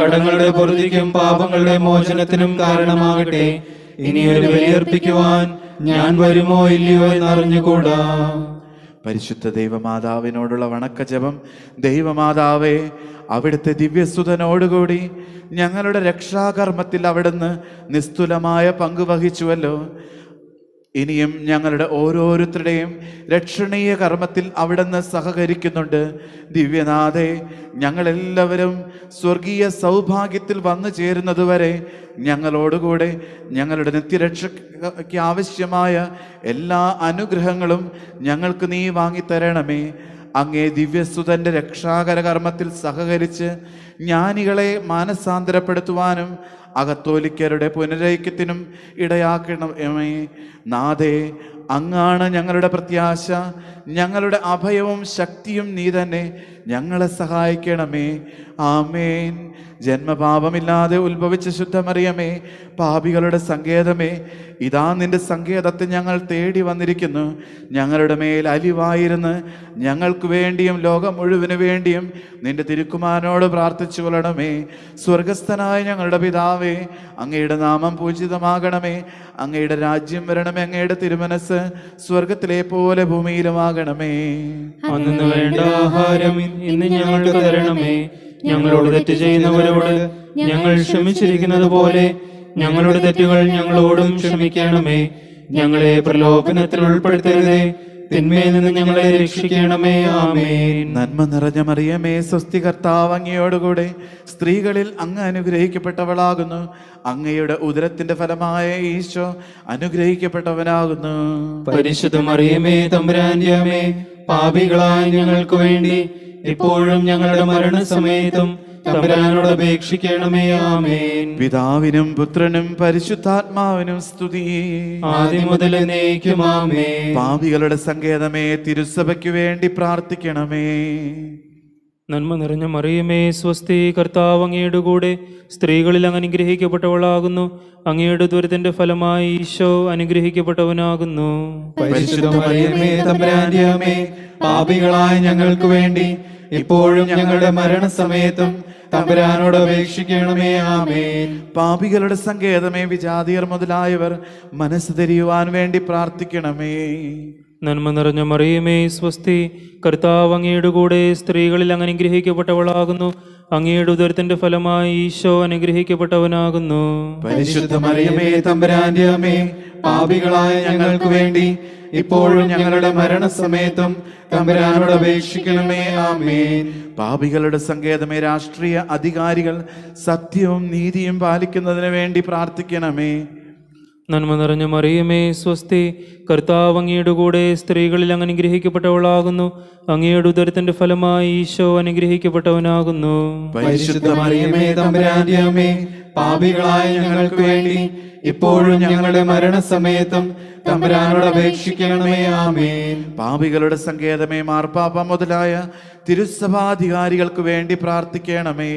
കടങ്ങളുടെ പൊറുതിക്കും പാപങ്ങളുടെ മോചനത്തിനും കാരണമാകട്ടെ. ഇനി ഒരു ബലിയർപ്പിക്കുവാൻ ഞാൻ വരുമോ ഇല്ലയോ എന്നറിഞ്ഞുകൂടാ. പരിശുദ്ധ ദൈവമാതാവിനോടുള്ള വണക്കജപം. ദൈവമാതാവേ അവിടുത്തെ ദിവ്യസുതനോടുകൂടി ഞങ്ങളുടെ രക്ഷാകർമ്മത്തിൽ അവിടുന്ന് നിസ്തുലമായ പങ്ക് വഹിച്ചുവല്ലോ. ഇനിയും ഞങ്ങളുടെ ഓരോരുത്തരുടെയും രക്ഷണീയ കർമ്മത്തിൽ അവിടുന്ന് സഹകരിക്കുന്നുണ്ട്. ദിവ്യനാഥെ ഞങ്ങളെല്ലാവരും സ്വർഗീയ സൗഭാഗ്യത്തിൽ വന്നു ചേരുന്നതുവരെ ഞങ്ങളോടുകൂടെ ഞങ്ങളുടെ നിത്യരക്ഷയ്ക്ക് ആവശ്യമായ എല്ലാ അനുഗ്രഹങ്ങളും ഞങ്ങൾക്ക് നീ വാങ്ങിത്തരണമേ. അങ്ങേ ദിവ്യസുതന്റെ രക്ഷാകര കർമ്മത്തിൽ സഹകരിച്ച് ജ്ഞാനികളെ മാനസാന്തരപ്പെടുത്തുവാനും അകത്തോലിക്കരുടെ പുനരൈക്യത്തിനും എമേ നാഥേ അങ്ങാണ് ഞങ്ങളുടെ പ്രത്യാശ. ഞങ്ങളുടെ അഭയവും ശക്തിയും നീ തന്നെ. ഞങ്ങളെ സഹായിക്കണമേ. ആമേൻ. ജന്മപാപമില്ലാതെ ഉത്ഭവിച്ച ശുദ്ധമറിയമേ പാപികളുടെ സങ്കേതമേ ഇതാ നിന്റെ സങ്കേതത്തെ ഞങ്ങൾ തേടി വന്നിരിക്കുന്നു. ഞങ്ങളുടെ മേൽ അലിവായിരുന്ന് ഞങ്ങൾക്ക് വേണ്ടിയും ലോകം മുഴുവൻ വേണ്ടിയും നിന്റെ തിരുക്കുമാരനോട് പ്രാർത്ഥിച്ചു കൊള്ളണമേ. സ്വർഗസ്ഥനായ ഞങ്ങളുടെ പിതാവേ അങ്ങയുടെ നാമം പൂജിതമാകണമേ. അങ്ങയുടെ രാജ്യം വരണമേ അങ്ങയുടെ തിരുമനസ് സ്വർഗത്തിലെ പോലെ ഭൂമിയിലുമാകണമേ. അന്നു വേണ്ട ആഹാരം ഇന്ന് ഞങ്ങൾക്ക് തരണമേ. ഞങ്ങളോട് തെറ്റ് ചെയ്യുന്നവരോട് ഞങ്ങൾ ക്ഷമിച്ചിരിക്കുന്നത് പോലെ ഞങ്ങളുടെ തെറ്റുകൾ ഞങ്ങളോടും ക്ഷമിക്കണമേ. ഞങ്ങളെ പ്രലോഭനത്തിൽ ഉൾപ്പെടുത്തരുതേ. തിന്മയിൽ നിന്ന് ഞങ്ങളെ രക്ഷിക്കണമേ ആമേൻ. നന്മ നിറഞ്ഞ മറിയമേ സ്വസ്തി കർത്താവ് അങ്ങയോടുകൂടെ. സ്ത്രീകളിൽ അങ്ങ് അനുഗ്രഹിക്കപ്പെട്ടവളാകുന്നു. അങ്ങയുടെ ഉദരത്തിന്റെ ഫലമായ ഈശോ അനുഗ്രഹിക്കപ്പെട്ടവനാകുന്നു. പരിശുദ്ധ മറിയമേ തമ്പുരാന്റെ അമ്മേ പാപികളായ ഞങ്ങൾക്ക് വേണ്ടി ഇപ്പോഴും ഞങ്ങളുടെ മരണസമയത്തും തമ്പുരാനോട് അപേക്ഷിക്കണമേ ആമേൻ. പിതാവിനും പുത്രനും പരിശുദ്ധാത്മാവിനും സ്തുതി. ആദ്യം മുതൽ എന്നേക്കും ആമേൻ. പാപികളുടെ സങ്കേതമേ തിരുസഭയ്ക്ക് വേണ്ടി പ്രാർത്ഥിക്കണമേ. നന്മ നിറഞ്ഞ മറിയമേ സ്വസ്തി കർത്താവ് അങ്ങയുടെ കൂടെ സ്ത്രീകളിൽ അങ്ങ് അനുഗ്രഹിക്കപ്പെട്ടവളാകുന്നു. അങ്ങയുടെ ദുരിതന്റെ ഫലമായി ഈശോ അനുഗ്രഹിക്കപ്പെട്ടവനാകുന്നു. പാപികളായ ഞങ്ങൾക്ക് വേണ്ടി ഇപ്പോഴും ഞങ്ങളുടെ മരണസമയത്തും തമ്പുരാനോട് അപേക്ഷിക്കണമേ ആമേൻ. പാപികളുടെ സങ്കേതമേ വിജാതിയർ മുതലായവർ മനസ്സ് തിരിയുവാൻ വേണ്ടി പ്രാർത്ഥിക്കണമേ. നന്മ നിറഞ്ഞ മറിയമേ സ്വസ്തി. കർത്താവ് അങ്ങയുടെ കൂടെ സ്ത്രീകളിൽ അങ്ങ് അനുഗ്രഹിക്കപ്പെട്ടവളാകുന്നു അങ്ങയുടെ ഉദരത്തിന്റെ ഫലമായി ഈശോ അനുഗ്രഹിക്കപ്പെട്ടവനാകുന്നു. പരിശുദ്ധ മറിയമേ പാപികളായ ഞങ്ങൾക്ക് വേണ്ടി ഇപ്പോഴും ഞങ്ങളുടെ മരണസമയത്തും തമ്പുരാനോട് അപേക്ഷിക്കണമേ ആമേൻ. പാപികളുടെ സങ്കേതമേ രാഷ്ട്രീയ അധികാരികൾ സത്യവും നീതിയും പാലിക്കുന്നതിന് വേണ്ടി പ്രാർത്ഥിക്കണമേ. നന്മ നിറഞ്ഞ മറിയമേ സ്വസ്തി. കർത്താവ് അങ്ങയുടെ കൂടെ സ്ത്രീകളിൽ അങ്ങ് അനുഗ്രഹിക്കപ്പെട്ടവളാകുന്നു. അങ്ങയുടെ ഉദരത്തിന്റെ ഫലമായി ഈശോ അനുഗ്രഹിക്കപ്പെട്ടവനാകുന്നു. പരിശുദ്ധ മറിയമേ പാപികളായ ഞങ്ങൾക്ക് വേണ്ടി ഇപ്പോഴും ഞങ്ങളുടെ മരണസമയത്തും തമ്പുരാനോട് അപേക്ഷിക്കണമേ ആമേൻ. പാപികളുടെ സങ്കേതമേ മാർപ്പാപ്പ മുതലായ തിരുസഭാധികാരികൾക്ക് വേണ്ടി പ്രാർത്ഥിക്കണമേ.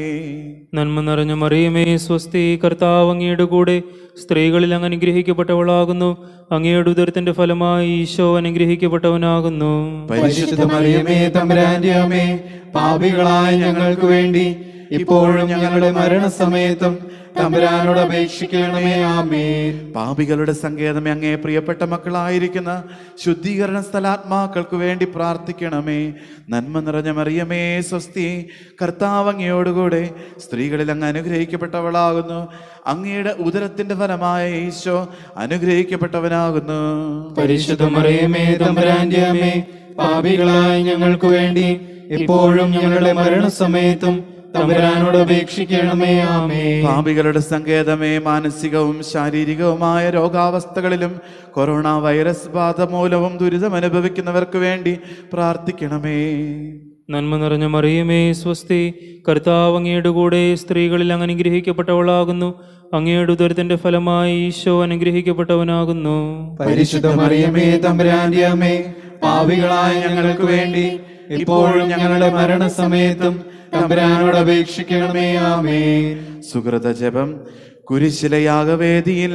നന്മ നിറഞ്ഞ മറിയമേ സ്വസ്തി കർത്താവ് അങ്ങയുടെ കൂടെ സ്ത്രീകളിൽ അങ്ങ് അനുഗ്രഹിക്കപ്പെട്ടവളാകുന്നു. അങ്ങയുടെ ഉദരത്തിന്റെ ഫലമായി ഈശോ അനുഗ്രഹിക്കപ്പെട്ടവനാകുന്നു. പരിശുദ്ധ മറിയമേ തമ്പുരാന്റെ അമ്മേ പാപികളായ ഞങ്ങൾക്ക് വേണ്ടി ഇപ്പോഴും ഞങ്ങളുടെ മരണസമയത്തും തമ്പുരാനോട് അപേക്ഷിക്കണമേ ആമേൻ. പാപികളുടെ സങ്കേതമേ അങ്ങേ പ്രിയപ്പെട്ട മക്കളായിരിക്കുന്ന ശുദ്ധീകരണ സ്ഥലാത്മാക്കൾക്ക് വേണ്ടി പ്രാർത്ഥിക്കണമേ. നന്മ നിറഞ്ഞ മറിയമേ സ്വസ്തി കർത്താവങ്ങയോടുകൂടെ സ്ത്രീകളിൽ അങ്ങ് അനുഗ്രഹിക്കപ്പെട്ടവളാകുന്നു. അങ്ങയുടെ ഉദരത്തിന്റെ ഫലമായ ഈശോ അനുഗ്രഹിക്കപ്പെട്ടവനാകുന്നു. പരിശുദ്ധ മറിയമേ തമ്പുരാന്റെ അമ്മേ പാപികളായ ഞങ്ങൾക്ക് വേണ്ടി ഇപ്പോഴും ഞങ്ങളുടെ മരണസമയത്തും തമ്പുരാനോട് അപേക്ഷിക്കണമേ ആമേ പാപികളുടെ സങ്കേതമേ മാനസികവും ശാരീരികവുമായ രോഗാവസ്ഥകളിലും കൊറോണ വൈറസ് ബാധ മൂലവും ദുരിതം അനുഭവിക്കുന്നവർക്ക് വേണ്ടി പ്രാർത്ഥിക്കണമേ. നന്മ നിറഞ്ഞ മറിയമേ സ്വസ്തി. കർത്താവ് അങ്ങയുടെ കൂടെ സ്ത്രീകളിൽ അങ്ങ് അനുഗ്രഹിക്കപ്പെട്ടവളാകുന്നു. അങ്ങയുടെ ഉദരത്തിന്റെ ഫലമായി ഈശോ അനുഗ്രഹിക്കപ്പെട്ടവനാകുന്നു. പരിശുദ്ധ മറിയമേ തമ്പുരാന്റെ അമ്മേ പാപികളായ ഞങ്ങൾക്ക് വേണ്ടി ഇപ്പോഴും ഞങ്ങളുടെ മരണസമയത്തും തമ്പുരാനോട് അപേക്ഷിക്കണമേ ആമേ സുഹൃത ജപം കുരിശിലെ യാഗവേദിയിൽ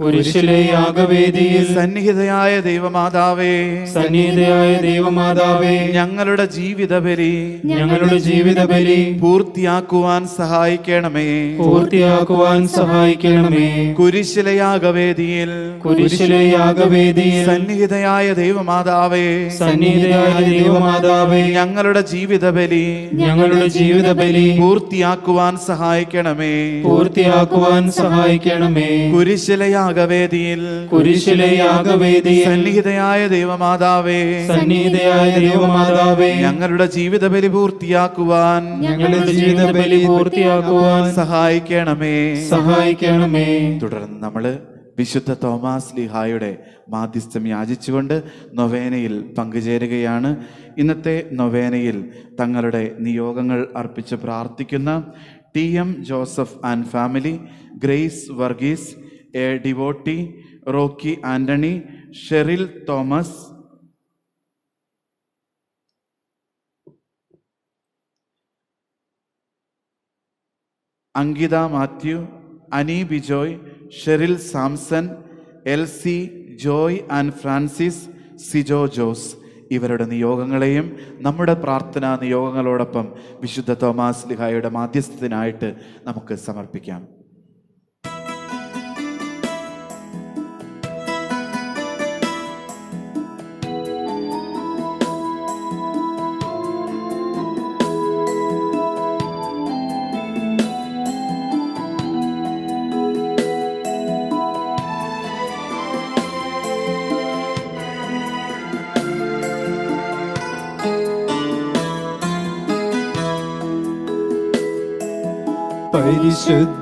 കുരിശിലെ യാഗവേദിയിൽ സന്നിഹിതയായ ദൈവമാതാവേ സന്നിഹിതയായ ദൈവമാതാവേ ഞങ്ങളുടെ ജീവിത ബലി ഞങ്ങളുടെ ജീവിത ബലി പൂർത്തിയാക്കുവാൻ സഹായിക്കണമേ. പൂർത്തിയാക്കുവാൻ സഹായിക്കണമേ. കുരിശിലയാഗവേദിയിൽ കുരിശിലയാഗവേദിയിൽ കുരിശിലെ യാഗവേദിയിൽ സന്നിഹിതയായ ദൈവമാതാവേ സന്നിഹിതയായ ദൈവമാതാവേ ഞങ്ങളുടെ ജീവിത ബലി ഞങ്ങളുടെ ജീവിത ബലി പൂർത്തിയാക്കുവാൻ സഹായിക്കണമേ. പൂർത്തിയാക്കുവാൻ സഹായിക്കണമേ. കുരിശിലെ യാഗവേദിയിൽ കുരിശിലെ യാഗവേദിയിൽ സന്നിഹിതയായ ദൈവമാതാവേ. സന്നിഹിതയായ ദൈവമാതാവേ. ഞങ്ങളുടെ ജീവിത ബലി പൂർത്തിയാക്കുവാൻ. ഞങ്ങളുടെ ജീവിത ബലി പൂർത്തിയാക്കുവാൻ. സഹായിക്കണമേ. സഹായിക്കണമേ. തുടർന്ന് നമ്മൾ വിശുദ്ധ തോമാസ് ലിഹായുടെ മാധ്യസ്ഥം യാചിച്ചുകൊണ്ട് നൊവേനയിൽ പങ്കുചേരുകയാണ്. ഇന്നത്തെ നൊവേനയിൽ തങ്ങളുടെ നിയോഗങ്ങൾ അർപ്പിച്ച് പ്രാർത്ഥിക്കുന്ന T M Joseph and family Grace Varghese a devotee Rocky Antony Sheryl Thomas. Ankita Mathew Ani Bijoy Sheryl Samson L C Joy and Francis Sijo Jose. ഇവരുടെ നിയോഗങ്ങളെയും നമ്മുടെ പ്രാർത്ഥനാ നിയോഗങ്ങളോടൊപ്പം വിശുദ്ധ തോമാസ് ലിഹായുടെ മാധ്യസ്ഥത്തിനായിട്ട് നമുക്ക് സമർപ്പിക്കാം. പരിശുദ്ധാത്മാവേ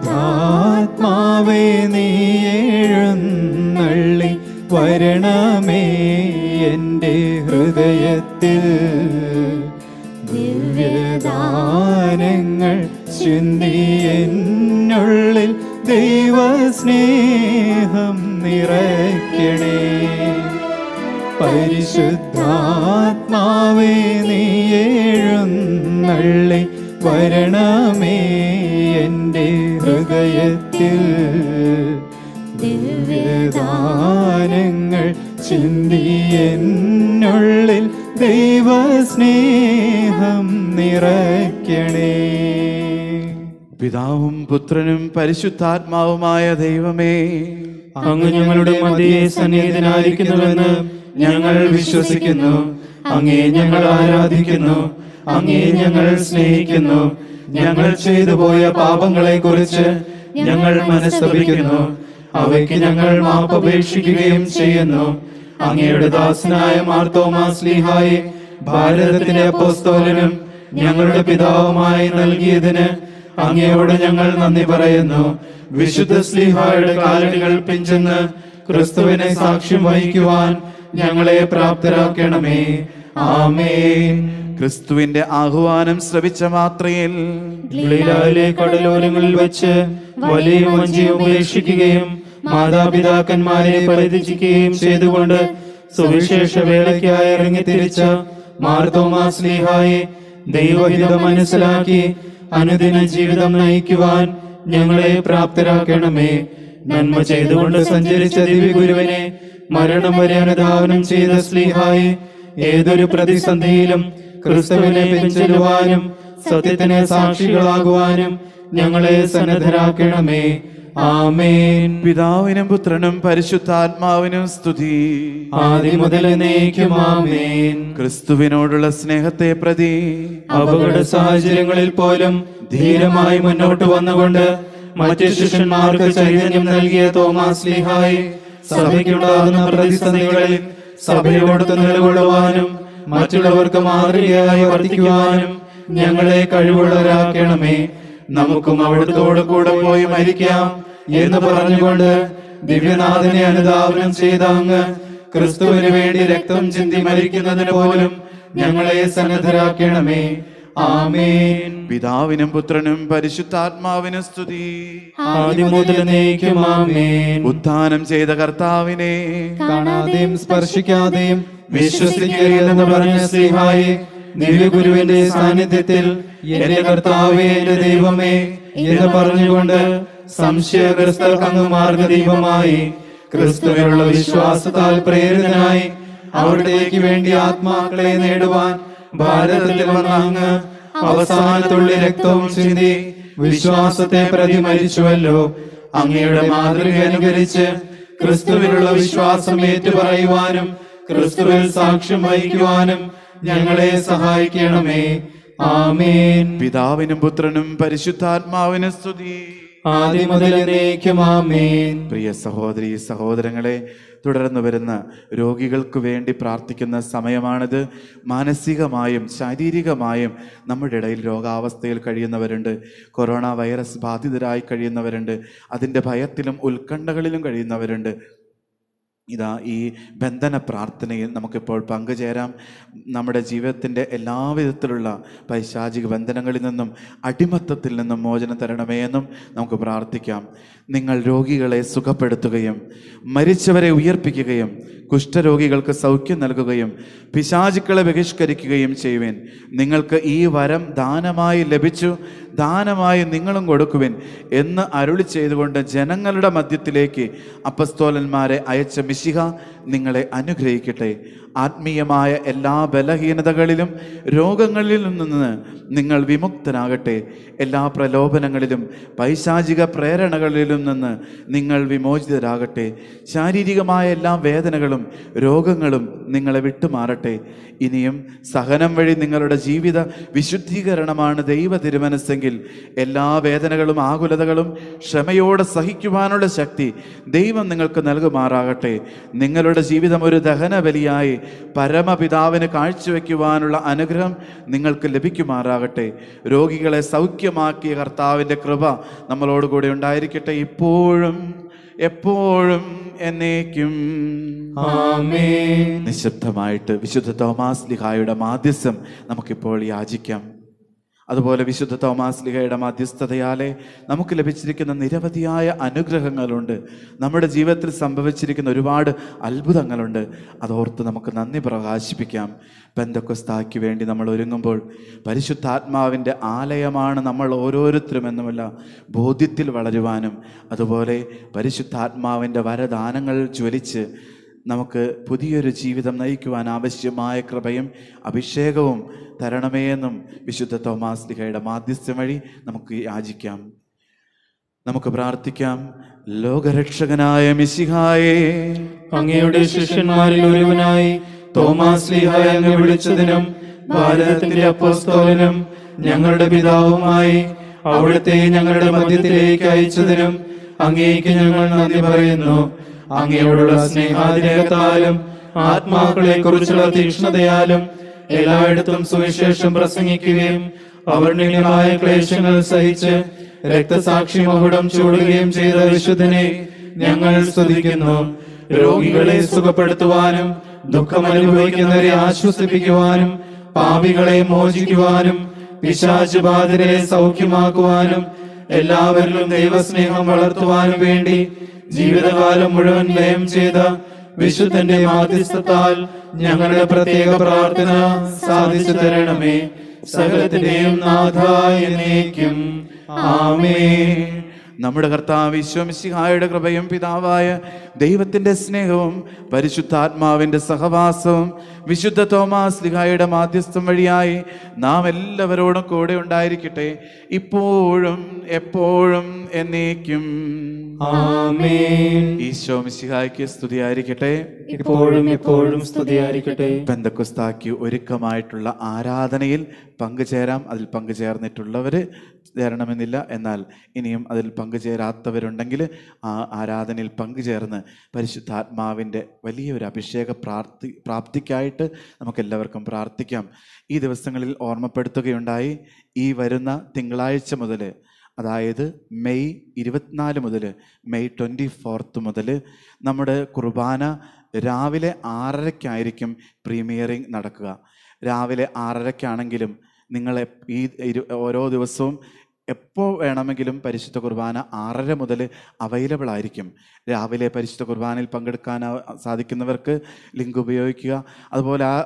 പരിശുദ്ധാത്മാവുമായ ദൈവമേ അങ്ങ് ഞങ്ങളുടെ മതിയെ സന്നിഹിതനായിരിക്കുന്നുവെന്ന് ഞങ്ങൾ വിശ്വസിക്കുന്നു. അങ്ങേ ഞങ്ങൾ ആരാധിക്കുന്നു. അങ്ങേ ഞങ്ങൾ സ്നേഹിക്കുന്നു. ഞങ്ങൾ ചെയ്തു പോയ പാപങ്ങളെ കുറിച്ച് ഞങ്ങൾ മനസ്തപിക്കുന്നു. അവയ്ക്ക് ഞങ്ങൾ മാപ്പപേക്ഷിക്കുകയും ചെയ്യുന്നു. അങ്ങയുടെ ദാസനായ മാർത്തോമാ സ്ലീഹായെ ഭാരതത്തിന്റെ അപ്പോസ്തോലനും ഞങ്ങളുടെ പിതാവുമായി നൽകിയതിന് അങ്ങയോട് ഞങ്ങൾ നന്ദി പറയുന്നു. വിശുദ്ധ സ്ലീഹായുടെ കാലടികൾ പിഞ്ചെന്ന് ക്രിസ്തുവിനെ സാക്ഷ്യം വഹിക്കുവാൻ ഞങ്ങളെ പ്രാപ്തരാക്കണമേ. ആമേ ക്രിസ്തുവിന്റെ ആഹ്വാനം ശ്രവിച്ച മാത്രയിൽ കടലോരങ്ങളിൽ വെച്ച് വലിയ വഞ്ചി ഉപേക്ഷിക്കുകയും മാതാപിതാക്കന്മാരെ പരിധിക്കുകയും ചെയ്തുകൊണ്ട് സുവിശേഷ വേളയ്ക്കായി ഇറങ്ങി തിരിച്ച മാർത്തോമാ സ്നേഹായി ദൈവഹിതം മനസ്സിലാക്കി അനുദിന ജീവിതം നയിക്കുവാൻ ഞങ്ങളെ പ്രാപ്തരാക്കണമേ. നന്മ ചെയ്തുകൊണ്ട് സഞ്ചരിച്ച ദിവ്യ ഗുരുവിനെ മരണം വരെ അനുധാവനം ചെയ്ത സ്ലീഹായി ഏതൊരു പ്രതിസന്ധിയിലും ക്രിസ്തുവിനെ പിൻചെല്ലുവാനും സത്യത്തിന് സാക്ഷികളാകുവാനും ഞങ്ങളെ സന്നദ്ധരാക്കണമേ. ആമേൻ. പിതാവിനും പുത്രനും പരിശുദ്ധാത്മാവിനും സ്തുതി. ആദ്യം മുതൽ എന്നേക്കും ആമേൻ. ക്രിസ്തുവിനോടുള്ള സ്നേഹത്തെ പ്രതി. അപകട സാഹചര്യങ്ങളിൽ പോലും ധീരമായി മുന്നോട്ട് വന്നുകൊണ്ട് മറ്റ് ശിഷ്യന്മാർക്ക് ചൈതന്യം നൽകിയ തോമസ് ലീഹായി സഭയ്ക്കുണ്ടാകുന്ന പ്രതിസന്ധികളിൽ സഭയോടൊത്ത് നിലകൊള്ളുവാനും മറ്റുള്ളവർക്ക് മാതൃകയായി വർദ്ധിക്കുവാനും ഞങ്ങളെ കഴിവുള്ളവരാക്കണമേ. നമുക്കും അവിടുത്തോടു കൂടെ പോയി മരിക്കാം. എന്ന് പറഞ്ഞുകൊണ്ട് ദിവ്യനാഥനെ അനുധാവനം ചെയ്ത അങ്ങ് ക്രിസ്തുവിന് വേണ്ടി രക്തം ചിന്തി മരിക്കുന്നതിന് പോലും ഞങ്ങളെ സന്നദ്ധരാക്കണമേ. ആമേൻ. പിതാവിനും പുത്രനും പരിശുദ്ധാത്മാവിനും സ്തുതി. ആദ്യം മുതൽ നീക്കും ആമേൻ. ഉത്ഥാനം ചെയ്ത കർത്താവിനെ കാണാതെയും സ്പർശിക്കാതെയും വിശ്വസിക്കുകയെന്ന് പറഞ്ഞ സ്നേഹായി ദിവ്യഗുരുവിന്റെ സാന്നിധ്യത്തിൽ എന്റെ കർത്താവേ എന്റെ ദൈവമേ എന്ന് പറഞ്ഞുകൊണ്ട് സംശയഗ്രസ്തർക്ക് അങ്ങ് മാർഗദീപമായി. ക്രിസ്തുവിനുള്ള വിശ്വാസത്താൽ പ്രേരിതനായി അവരുടേക്ക് വേണ്ടി ആത്മാക്കളെ നേടുവാൻ ഭാരതത്തിൽ വന്ന അങ്ങ് അവസാനത്തുള്ളി രക്തവും ചിന്തി വിശ്വാസത്തെ പ്രതി മരിച്ചുവല്ലോ. അങ്ങയുടെ മാതൃക അനുകരിച്ച് ക്രിസ്തുവിനുള്ള വിശ്വാസം ഏറ്റുപറയുവാനും ക്രിസ്തുവിൽ സാക്ഷ്യം വഹിക്കുവാനും ഞങ്ങളെ സഹായിക്കണമേ. ആമേൻ. പിതാവിനും പുത്രനും പരിശുദ്ധാത്മാവിനും സ്തുതി. പ്രിയ സഹോദരി സഹോദരങ്ങളെ തുടർന്ന് വരുന്ന രോഗികൾക്ക് വേണ്ടി പ്രാർത്ഥിക്കുന്ന സമയമാണിത്. മാനസികമായും ശാരീരികമായും നമ്മുടെ ഇടയിൽ രോഗാവസ്ഥയിൽ കഴിയുന്നവരുണ്ട്. Corona virus ബാധിതരായി കഴിയുന്നവരുണ്ട്. അതിന്റെ ഭയത്തിലും ഉത്കണ്ഠകളിലും കഴിയുന്നവരുണ്ട്. ഇതാ ഈ ബന്ധന പ്രാർത്ഥനയിൽ നമുക്കിപ്പോൾ പങ്കുചേരാം. നമ്മുടെ ജീവിതത്തിന്റെ എല്ലാവിധത്തിലുള്ള പൈശാചിക ബന്ധനങ്ങളിൽ നിന്നും അടിമത്തത്തിൽ നിന്നും മോചനം തരണമേ എന്നും നമുക്ക് പ്രാർത്ഥിക്കാം. നിങ്ങൾ രോഗികളെ സുഖപ്പെടുത്തുകയും മരിച്ചവരെ ഉയർപ്പിക്കുകയും കുഷ്ഠരോഗികൾക്ക് സൗഖ്യം നൽകുകയും പിശാചുക്കളെ ബഹിഷ്കരിക്കുകയും ചെയ്യുവിൻ. നിങ്ങൾക്ക് ഈ വരം ദാനമായി ലഭിച്ചു ദാനമായി നിങ്ങളും കൊടുക്കുവിൻ എന്ന് അരുളി ചെയ്തുകൊണ്ട് ജനങ്ങളുടെ മധ്യത്തിലേക്ക് അപ്പസ്തോലന്മാരെ അയച്ച മിശിഹ നിങ്ങളെ അനുഗ്രഹിക്കട്ടെ. ആത്മീയമായ എല്ലാ ബലഹീനതകളിലും രോഗങ്ങളിൽ നിന്ന് നിങ്ങൾ വിമുക്തനാകട്ടെ. എല്ലാ പ്രലോഭനങ്ങളിലും പൈശാചിക പ്രേരണകളിലും നിന്ന് നിങ്ങൾ വിമോചിതരാകട്ടെ. ശാരീരികമായ എല്ലാ വേദനകളും രോഗങ്ങളും നിങ്ങളെ വിട്ടുമാറട്ടെ. ഇനിയും സഹനം വഴി നിങ്ങളുടെ ജീവിത വിശുദ്ധീകരണമാണ് ദൈവ തിരുമനസ്സെങ്കിൽ എല്ലാ വേദനകളും ആകുലതകളും ക്ഷമയോടെ സഹിക്കുവാനുള്ള ശക്തി ദൈവം നിങ്ങൾക്ക് നൽകുമാറാകട്ടെ. നിങ്ങളുടെ ജീവിതം ഒരു ദഹന ബലിയായി പരമപിതാവിന് കാഴ്ചവെക്കുവാനുള്ള അനുഗ്രഹം നിങ്ങൾക്ക് ലഭിക്കുമാറാകട്ടെ. രോഗികളെ സൗഖ്യമാക്കിയ കർത്താവിന്റെ കൃപ നമ്മളോടുകൂടി ഉണ്ടായിരിക്കട്ടെ ഇപ്പോഴും എപ്പോഴും എന്നേക്കും. നിശബ്ദമായിട്ട് വിശുദ്ധ തോമാസ് ലിഹായുടെ മാധ്യസ്ഥം നമുക്കിപ്പോൾ യാചിക്കാം. അതുപോലെ വിശുദ്ധ തോമാസ് ലിഹയുടെ മധ്യസ്ഥതയാലെ നമുക്ക് ലഭിച്ചിരിക്കുന്ന നിരവധിയായ അനുഗ്രഹങ്ങളുണ്ട്. നമ്മുടെ ജീവിതത്തിൽ സംഭവിച്ചിരിക്കുന്ന ഒരുപാട് അത്ഭുതങ്ങളുണ്ട്. അതോർത്ത് നമുക്ക് നന്ദി പ്രകാശിപ്പിക്കാം. ബന്ധക്കൊസ്താക്ക് വേണ്ടി നമ്മൾ ഒരുങ്ങുമ്പോൾ പരിശുദ്ധാത്മാവിന്റെ ആലയമാണ് നമ്മൾ ഓരോരുത്തരും എന്നുമല്ല ബോധ്യത്തിൽ വളരുവാനും അതുപോലെ പരിശുദ്ധാത്മാവിന്റെ വരദാനങ്ങൾ ജ്വലിച്ച് നമുക്ക് പുതിയൊരു ജീവിതം നയിക്കുവാൻ ആവശ്യമായ കൃപയും അഭിഷേകവും തരണമേ എന്നും വിശുദ്ധ തോമാസ് ലിഹയുടെ മാധ്യസ്ഥ്യം വഴി നമുക്ക് യാചിക്കാം. നമുക്ക് പ്രാർത്ഥിക്കാം. ലോകരക്ഷകനായ മിശിഹായേ അങ്ങയുടെ ശിഷ്യന്മാരിൽ ഒരുവനായി തോമാസ് അങ്ങ് വിളിച്ചതിനും ഭാരതത്തിന്റെ അപ്പോസ്തോലനും ഞങ്ങളുടെ പിതാവുമായി അവിടുത്തെ ഞങ്ങളുടെ മധ്യത്തിലേക്ക് അയച്ചതിനും അങ്ങേക്ക് ഞങ്ങൾ നന്ദി പറയുന്നു. അങ്ങയോടുള്ള സ്നേഹാതിരേകത്താലും ആത്മാക്കളെ കുറിച്ചുള്ള തീക്ഷ്ണതയാലും എല്ലായിടത്തും സുവിശേഷം പ്രസംഗിക്കുകയും അവർണികളായ ക്ലേശങ്ങൾ സഹിച്ച് രക്തസാക്ഷി മകുടം ചൂടുകയും ചെയ്ത വിശുദ്ധനെ ഞങ്ങൾ സ്തുതിക്കുന്നു. രോഗികളെ സുഖപ്പെടുത്തുവാനും ദുഃഖം അനുഭവിക്കുന്നവരെ ആശ്വസിപ്പിക്കുവാനും പാപികളെ മോചിക്കുവാനും പിശാചുബാധരെ സൗഖ്യമാക്കുവാനും എല്ലാവരിലും ദൈവസ്നേഹം വളർത്തുവാനും വേണ്ടി ജീവിതകാലം മുഴുവൻ ലയം ചെയ്ത വിശുദ്ധന്റെ മാധ്യസ്ഥത്താൽ ഞങ്ങളുടെ പ്രത്യേക പ്രാർത്ഥന സാധിച്ചു തരണമേ. സകലത്തിന്റെയും നാഥായ ആമേ നമ്മുടെ കർത്താവ് വിശ്വമിശിഹായുടെ കൃപയും പിതാവായ ദൈവത്തിന്റെ സ്നേഹവും പരിശുദ്ധാത്മാവിന്റെ സഹവാസവും വിശുദ്ധ തോമാസ് ലിഹായുടെ മാധ്യസ്ഥം വഴിയായി നാം എല്ലാവരോടും കൂടെ ഉണ്ടായിരിക്കട്ടെ. ഇപ്പോഴും എപ്പോഴും എന്നേക്കും. ഈശോ മിശിഹായ്ക്ക് സ്തുതിയായിരിക്കട്ടെ. ഇപ്പോഴും എപ്പോഴും സ്തുതിയായിരിക്കട്ടെ. ബന്ധക്കുസ്താക്കി ഒരുക്കമായിട്ടുള്ള ആരാധനയിൽ പങ്കുചേരാം. അതിൽ പങ്കുചേർന്നിട്ടുള്ളവർ ചേരണമെന്നില്ല. എന്നാൽ ഇനിയും അതിൽ പങ്കുചേരാത്തവരുണ്ടെങ്കിൽ ആ ആരാധനയിൽ പങ്കുചേർന്ന് പരിശുദ്ധാത്മാവിന്റെ വലിയൊരു അഭിഷേക പ്രാർത്ഥി പ്രാപ്തിക്കായിട്ട് നമുക്കെല്ലാവർക്കും പ്രാർത്ഥിക്കാം. ഈ ദിവസങ്ങളിൽ ഓർമ്മപ്പെടുത്തുകയുണ്ടായി ഈ വരുന്ന തിങ്കളാഴ്ച മുതൽ അതായത് മെയ് ഇരുപത്തിനാല് മുതൽ മെയ് ട്വന്റി ഫോർത്ത് മുതൽ നമ്മുടെ കുർബാന രാവിലെ ആറരയ്ക്കായിരിക്കും പ്രീമിയറിംഗ് നടക്കുക. രാവിലെ ആറരയ്ക്കാണെങ്കിലും നിങ്ങൾ എപ്- ഈ ഓരോ ദിവസവും എപ്പോൾ വേണമെങ്കിലും പരിശുദ്ധ കുർബാന ആറര മുതൽ അവൈലബിൾ ആയിരിക്കും. രാവിലെ പരിശുദ്ധ കുർബാനയിൽ പങ്കെടുക്കാൻ സാധിക്കുന്നവർക്ക് ലിങ്ക് ഉപയോഗിക്കുക. അതുപോലെ ആ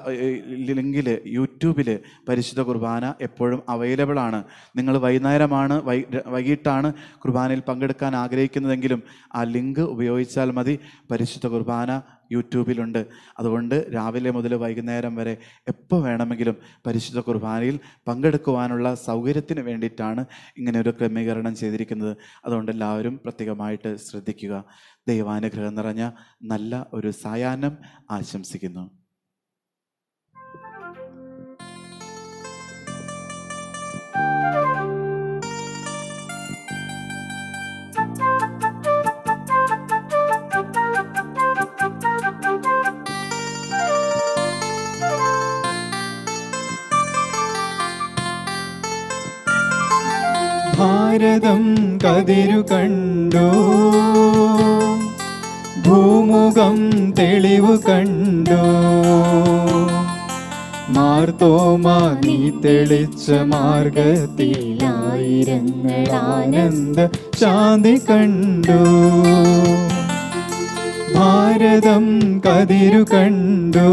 ലിങ്കിൽ യൂട്യൂബിൽ പരിശുദ്ധ കുർബാന എപ്പോഴും അവൈലബിൾ ആണ്. നിങ്ങൾ വൈകുന്നേരമാണ് വൈ വൈകിട്ടാണ് കുർബാനയിൽ പങ്കെടുക്കാൻ ആഗ്രഹിക്കുന്നതെങ്കിലും ആ ലിങ്ക് ഉപയോഗിച്ചാൽ മതി. പരിശുദ്ധ കുർബാന യൂട്യൂബിലുണ്ട്. അതുകൊണ്ട് രാവിലെ മുതൽ വൈകുന്നേരം വരെ എപ്പോൾ വേണമെങ്കിലും പരിശുദ്ധ കുർബാനയിൽ പങ്കെടുക്കുവാനുള്ള സൗകര്യത്തിന് വേണ്ടിയിട്ടാണ് ഇങ്ങനെ ഒരു ക്രമീകരണം ചെയ്തിരിക്കുന്നത്. അതുകൊണ്ട് എല്ലാവരും പ്രത്യേകമായിട്ട് ശ്രദ്ധിക്കുക. ദൈവാനുഗ്രഹം നിറഞ്ഞ നല്ല ഒരു സായാഹ്നം ആശംസിക്കുന്നു. ഭാരതം കതിരു കണ്ടു. ഭൂമുഖം തെളിവ് കണ്ടു. മാർത്തോമാ നീ തെളിച്ച മാർഗത്തിലായിരങ്ങൾ ആനന്ദ ശാന്തി കണ്ടു. ഭാരതം കതിരു കണ്ടു.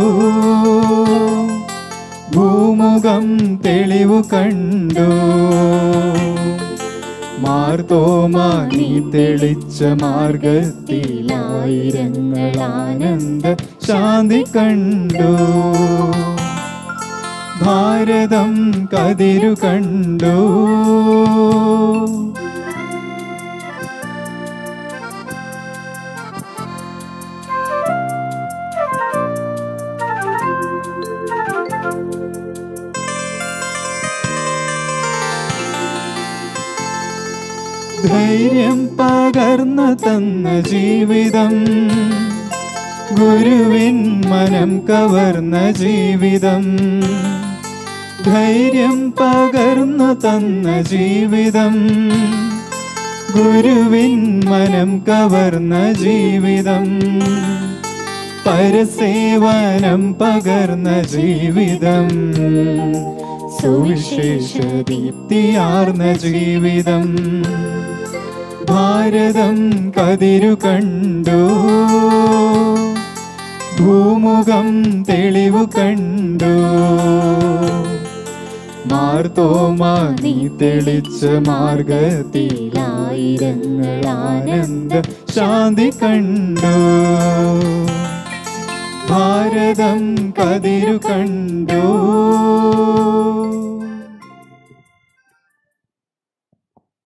ഭൂമുഖം തെളിവു കണ്ടു. മാർത്തോമാ നീ തെളിച്ച മാർഗത്തിലായിരങ്ങൾ ആനന്ദ ശാന്തി കണ്ടു. ഭാരതം കതിരു കണ്ടു. ധൈര്യം പകർന്നു തന്ന ജീവിതം. ഗുരുവിൻ മനം കവർന്ന ജീവിതം. ധൈര്യം പകർന്നു തന്ന ജീവിതം. ഗുരുവിൻ മനം കവർന്ന ജീവിതം. പരസേവനം പകർന്ന ജീവിതം. സുവിശേഷ ദീപ്തിയാർന്ന ജീവിതം ഭാരതം കതിരു കണ്ടു. ഭൂമുഖം തെളിവു കണ്ടു. മാർത്തോമാ നീ തെളിച്ച മാർഗത്തിലായിരങ്ങൾ ആനന്ദ ശാന്തി കണ്ടു. ഭാരതം കതിരു കണ്ടു.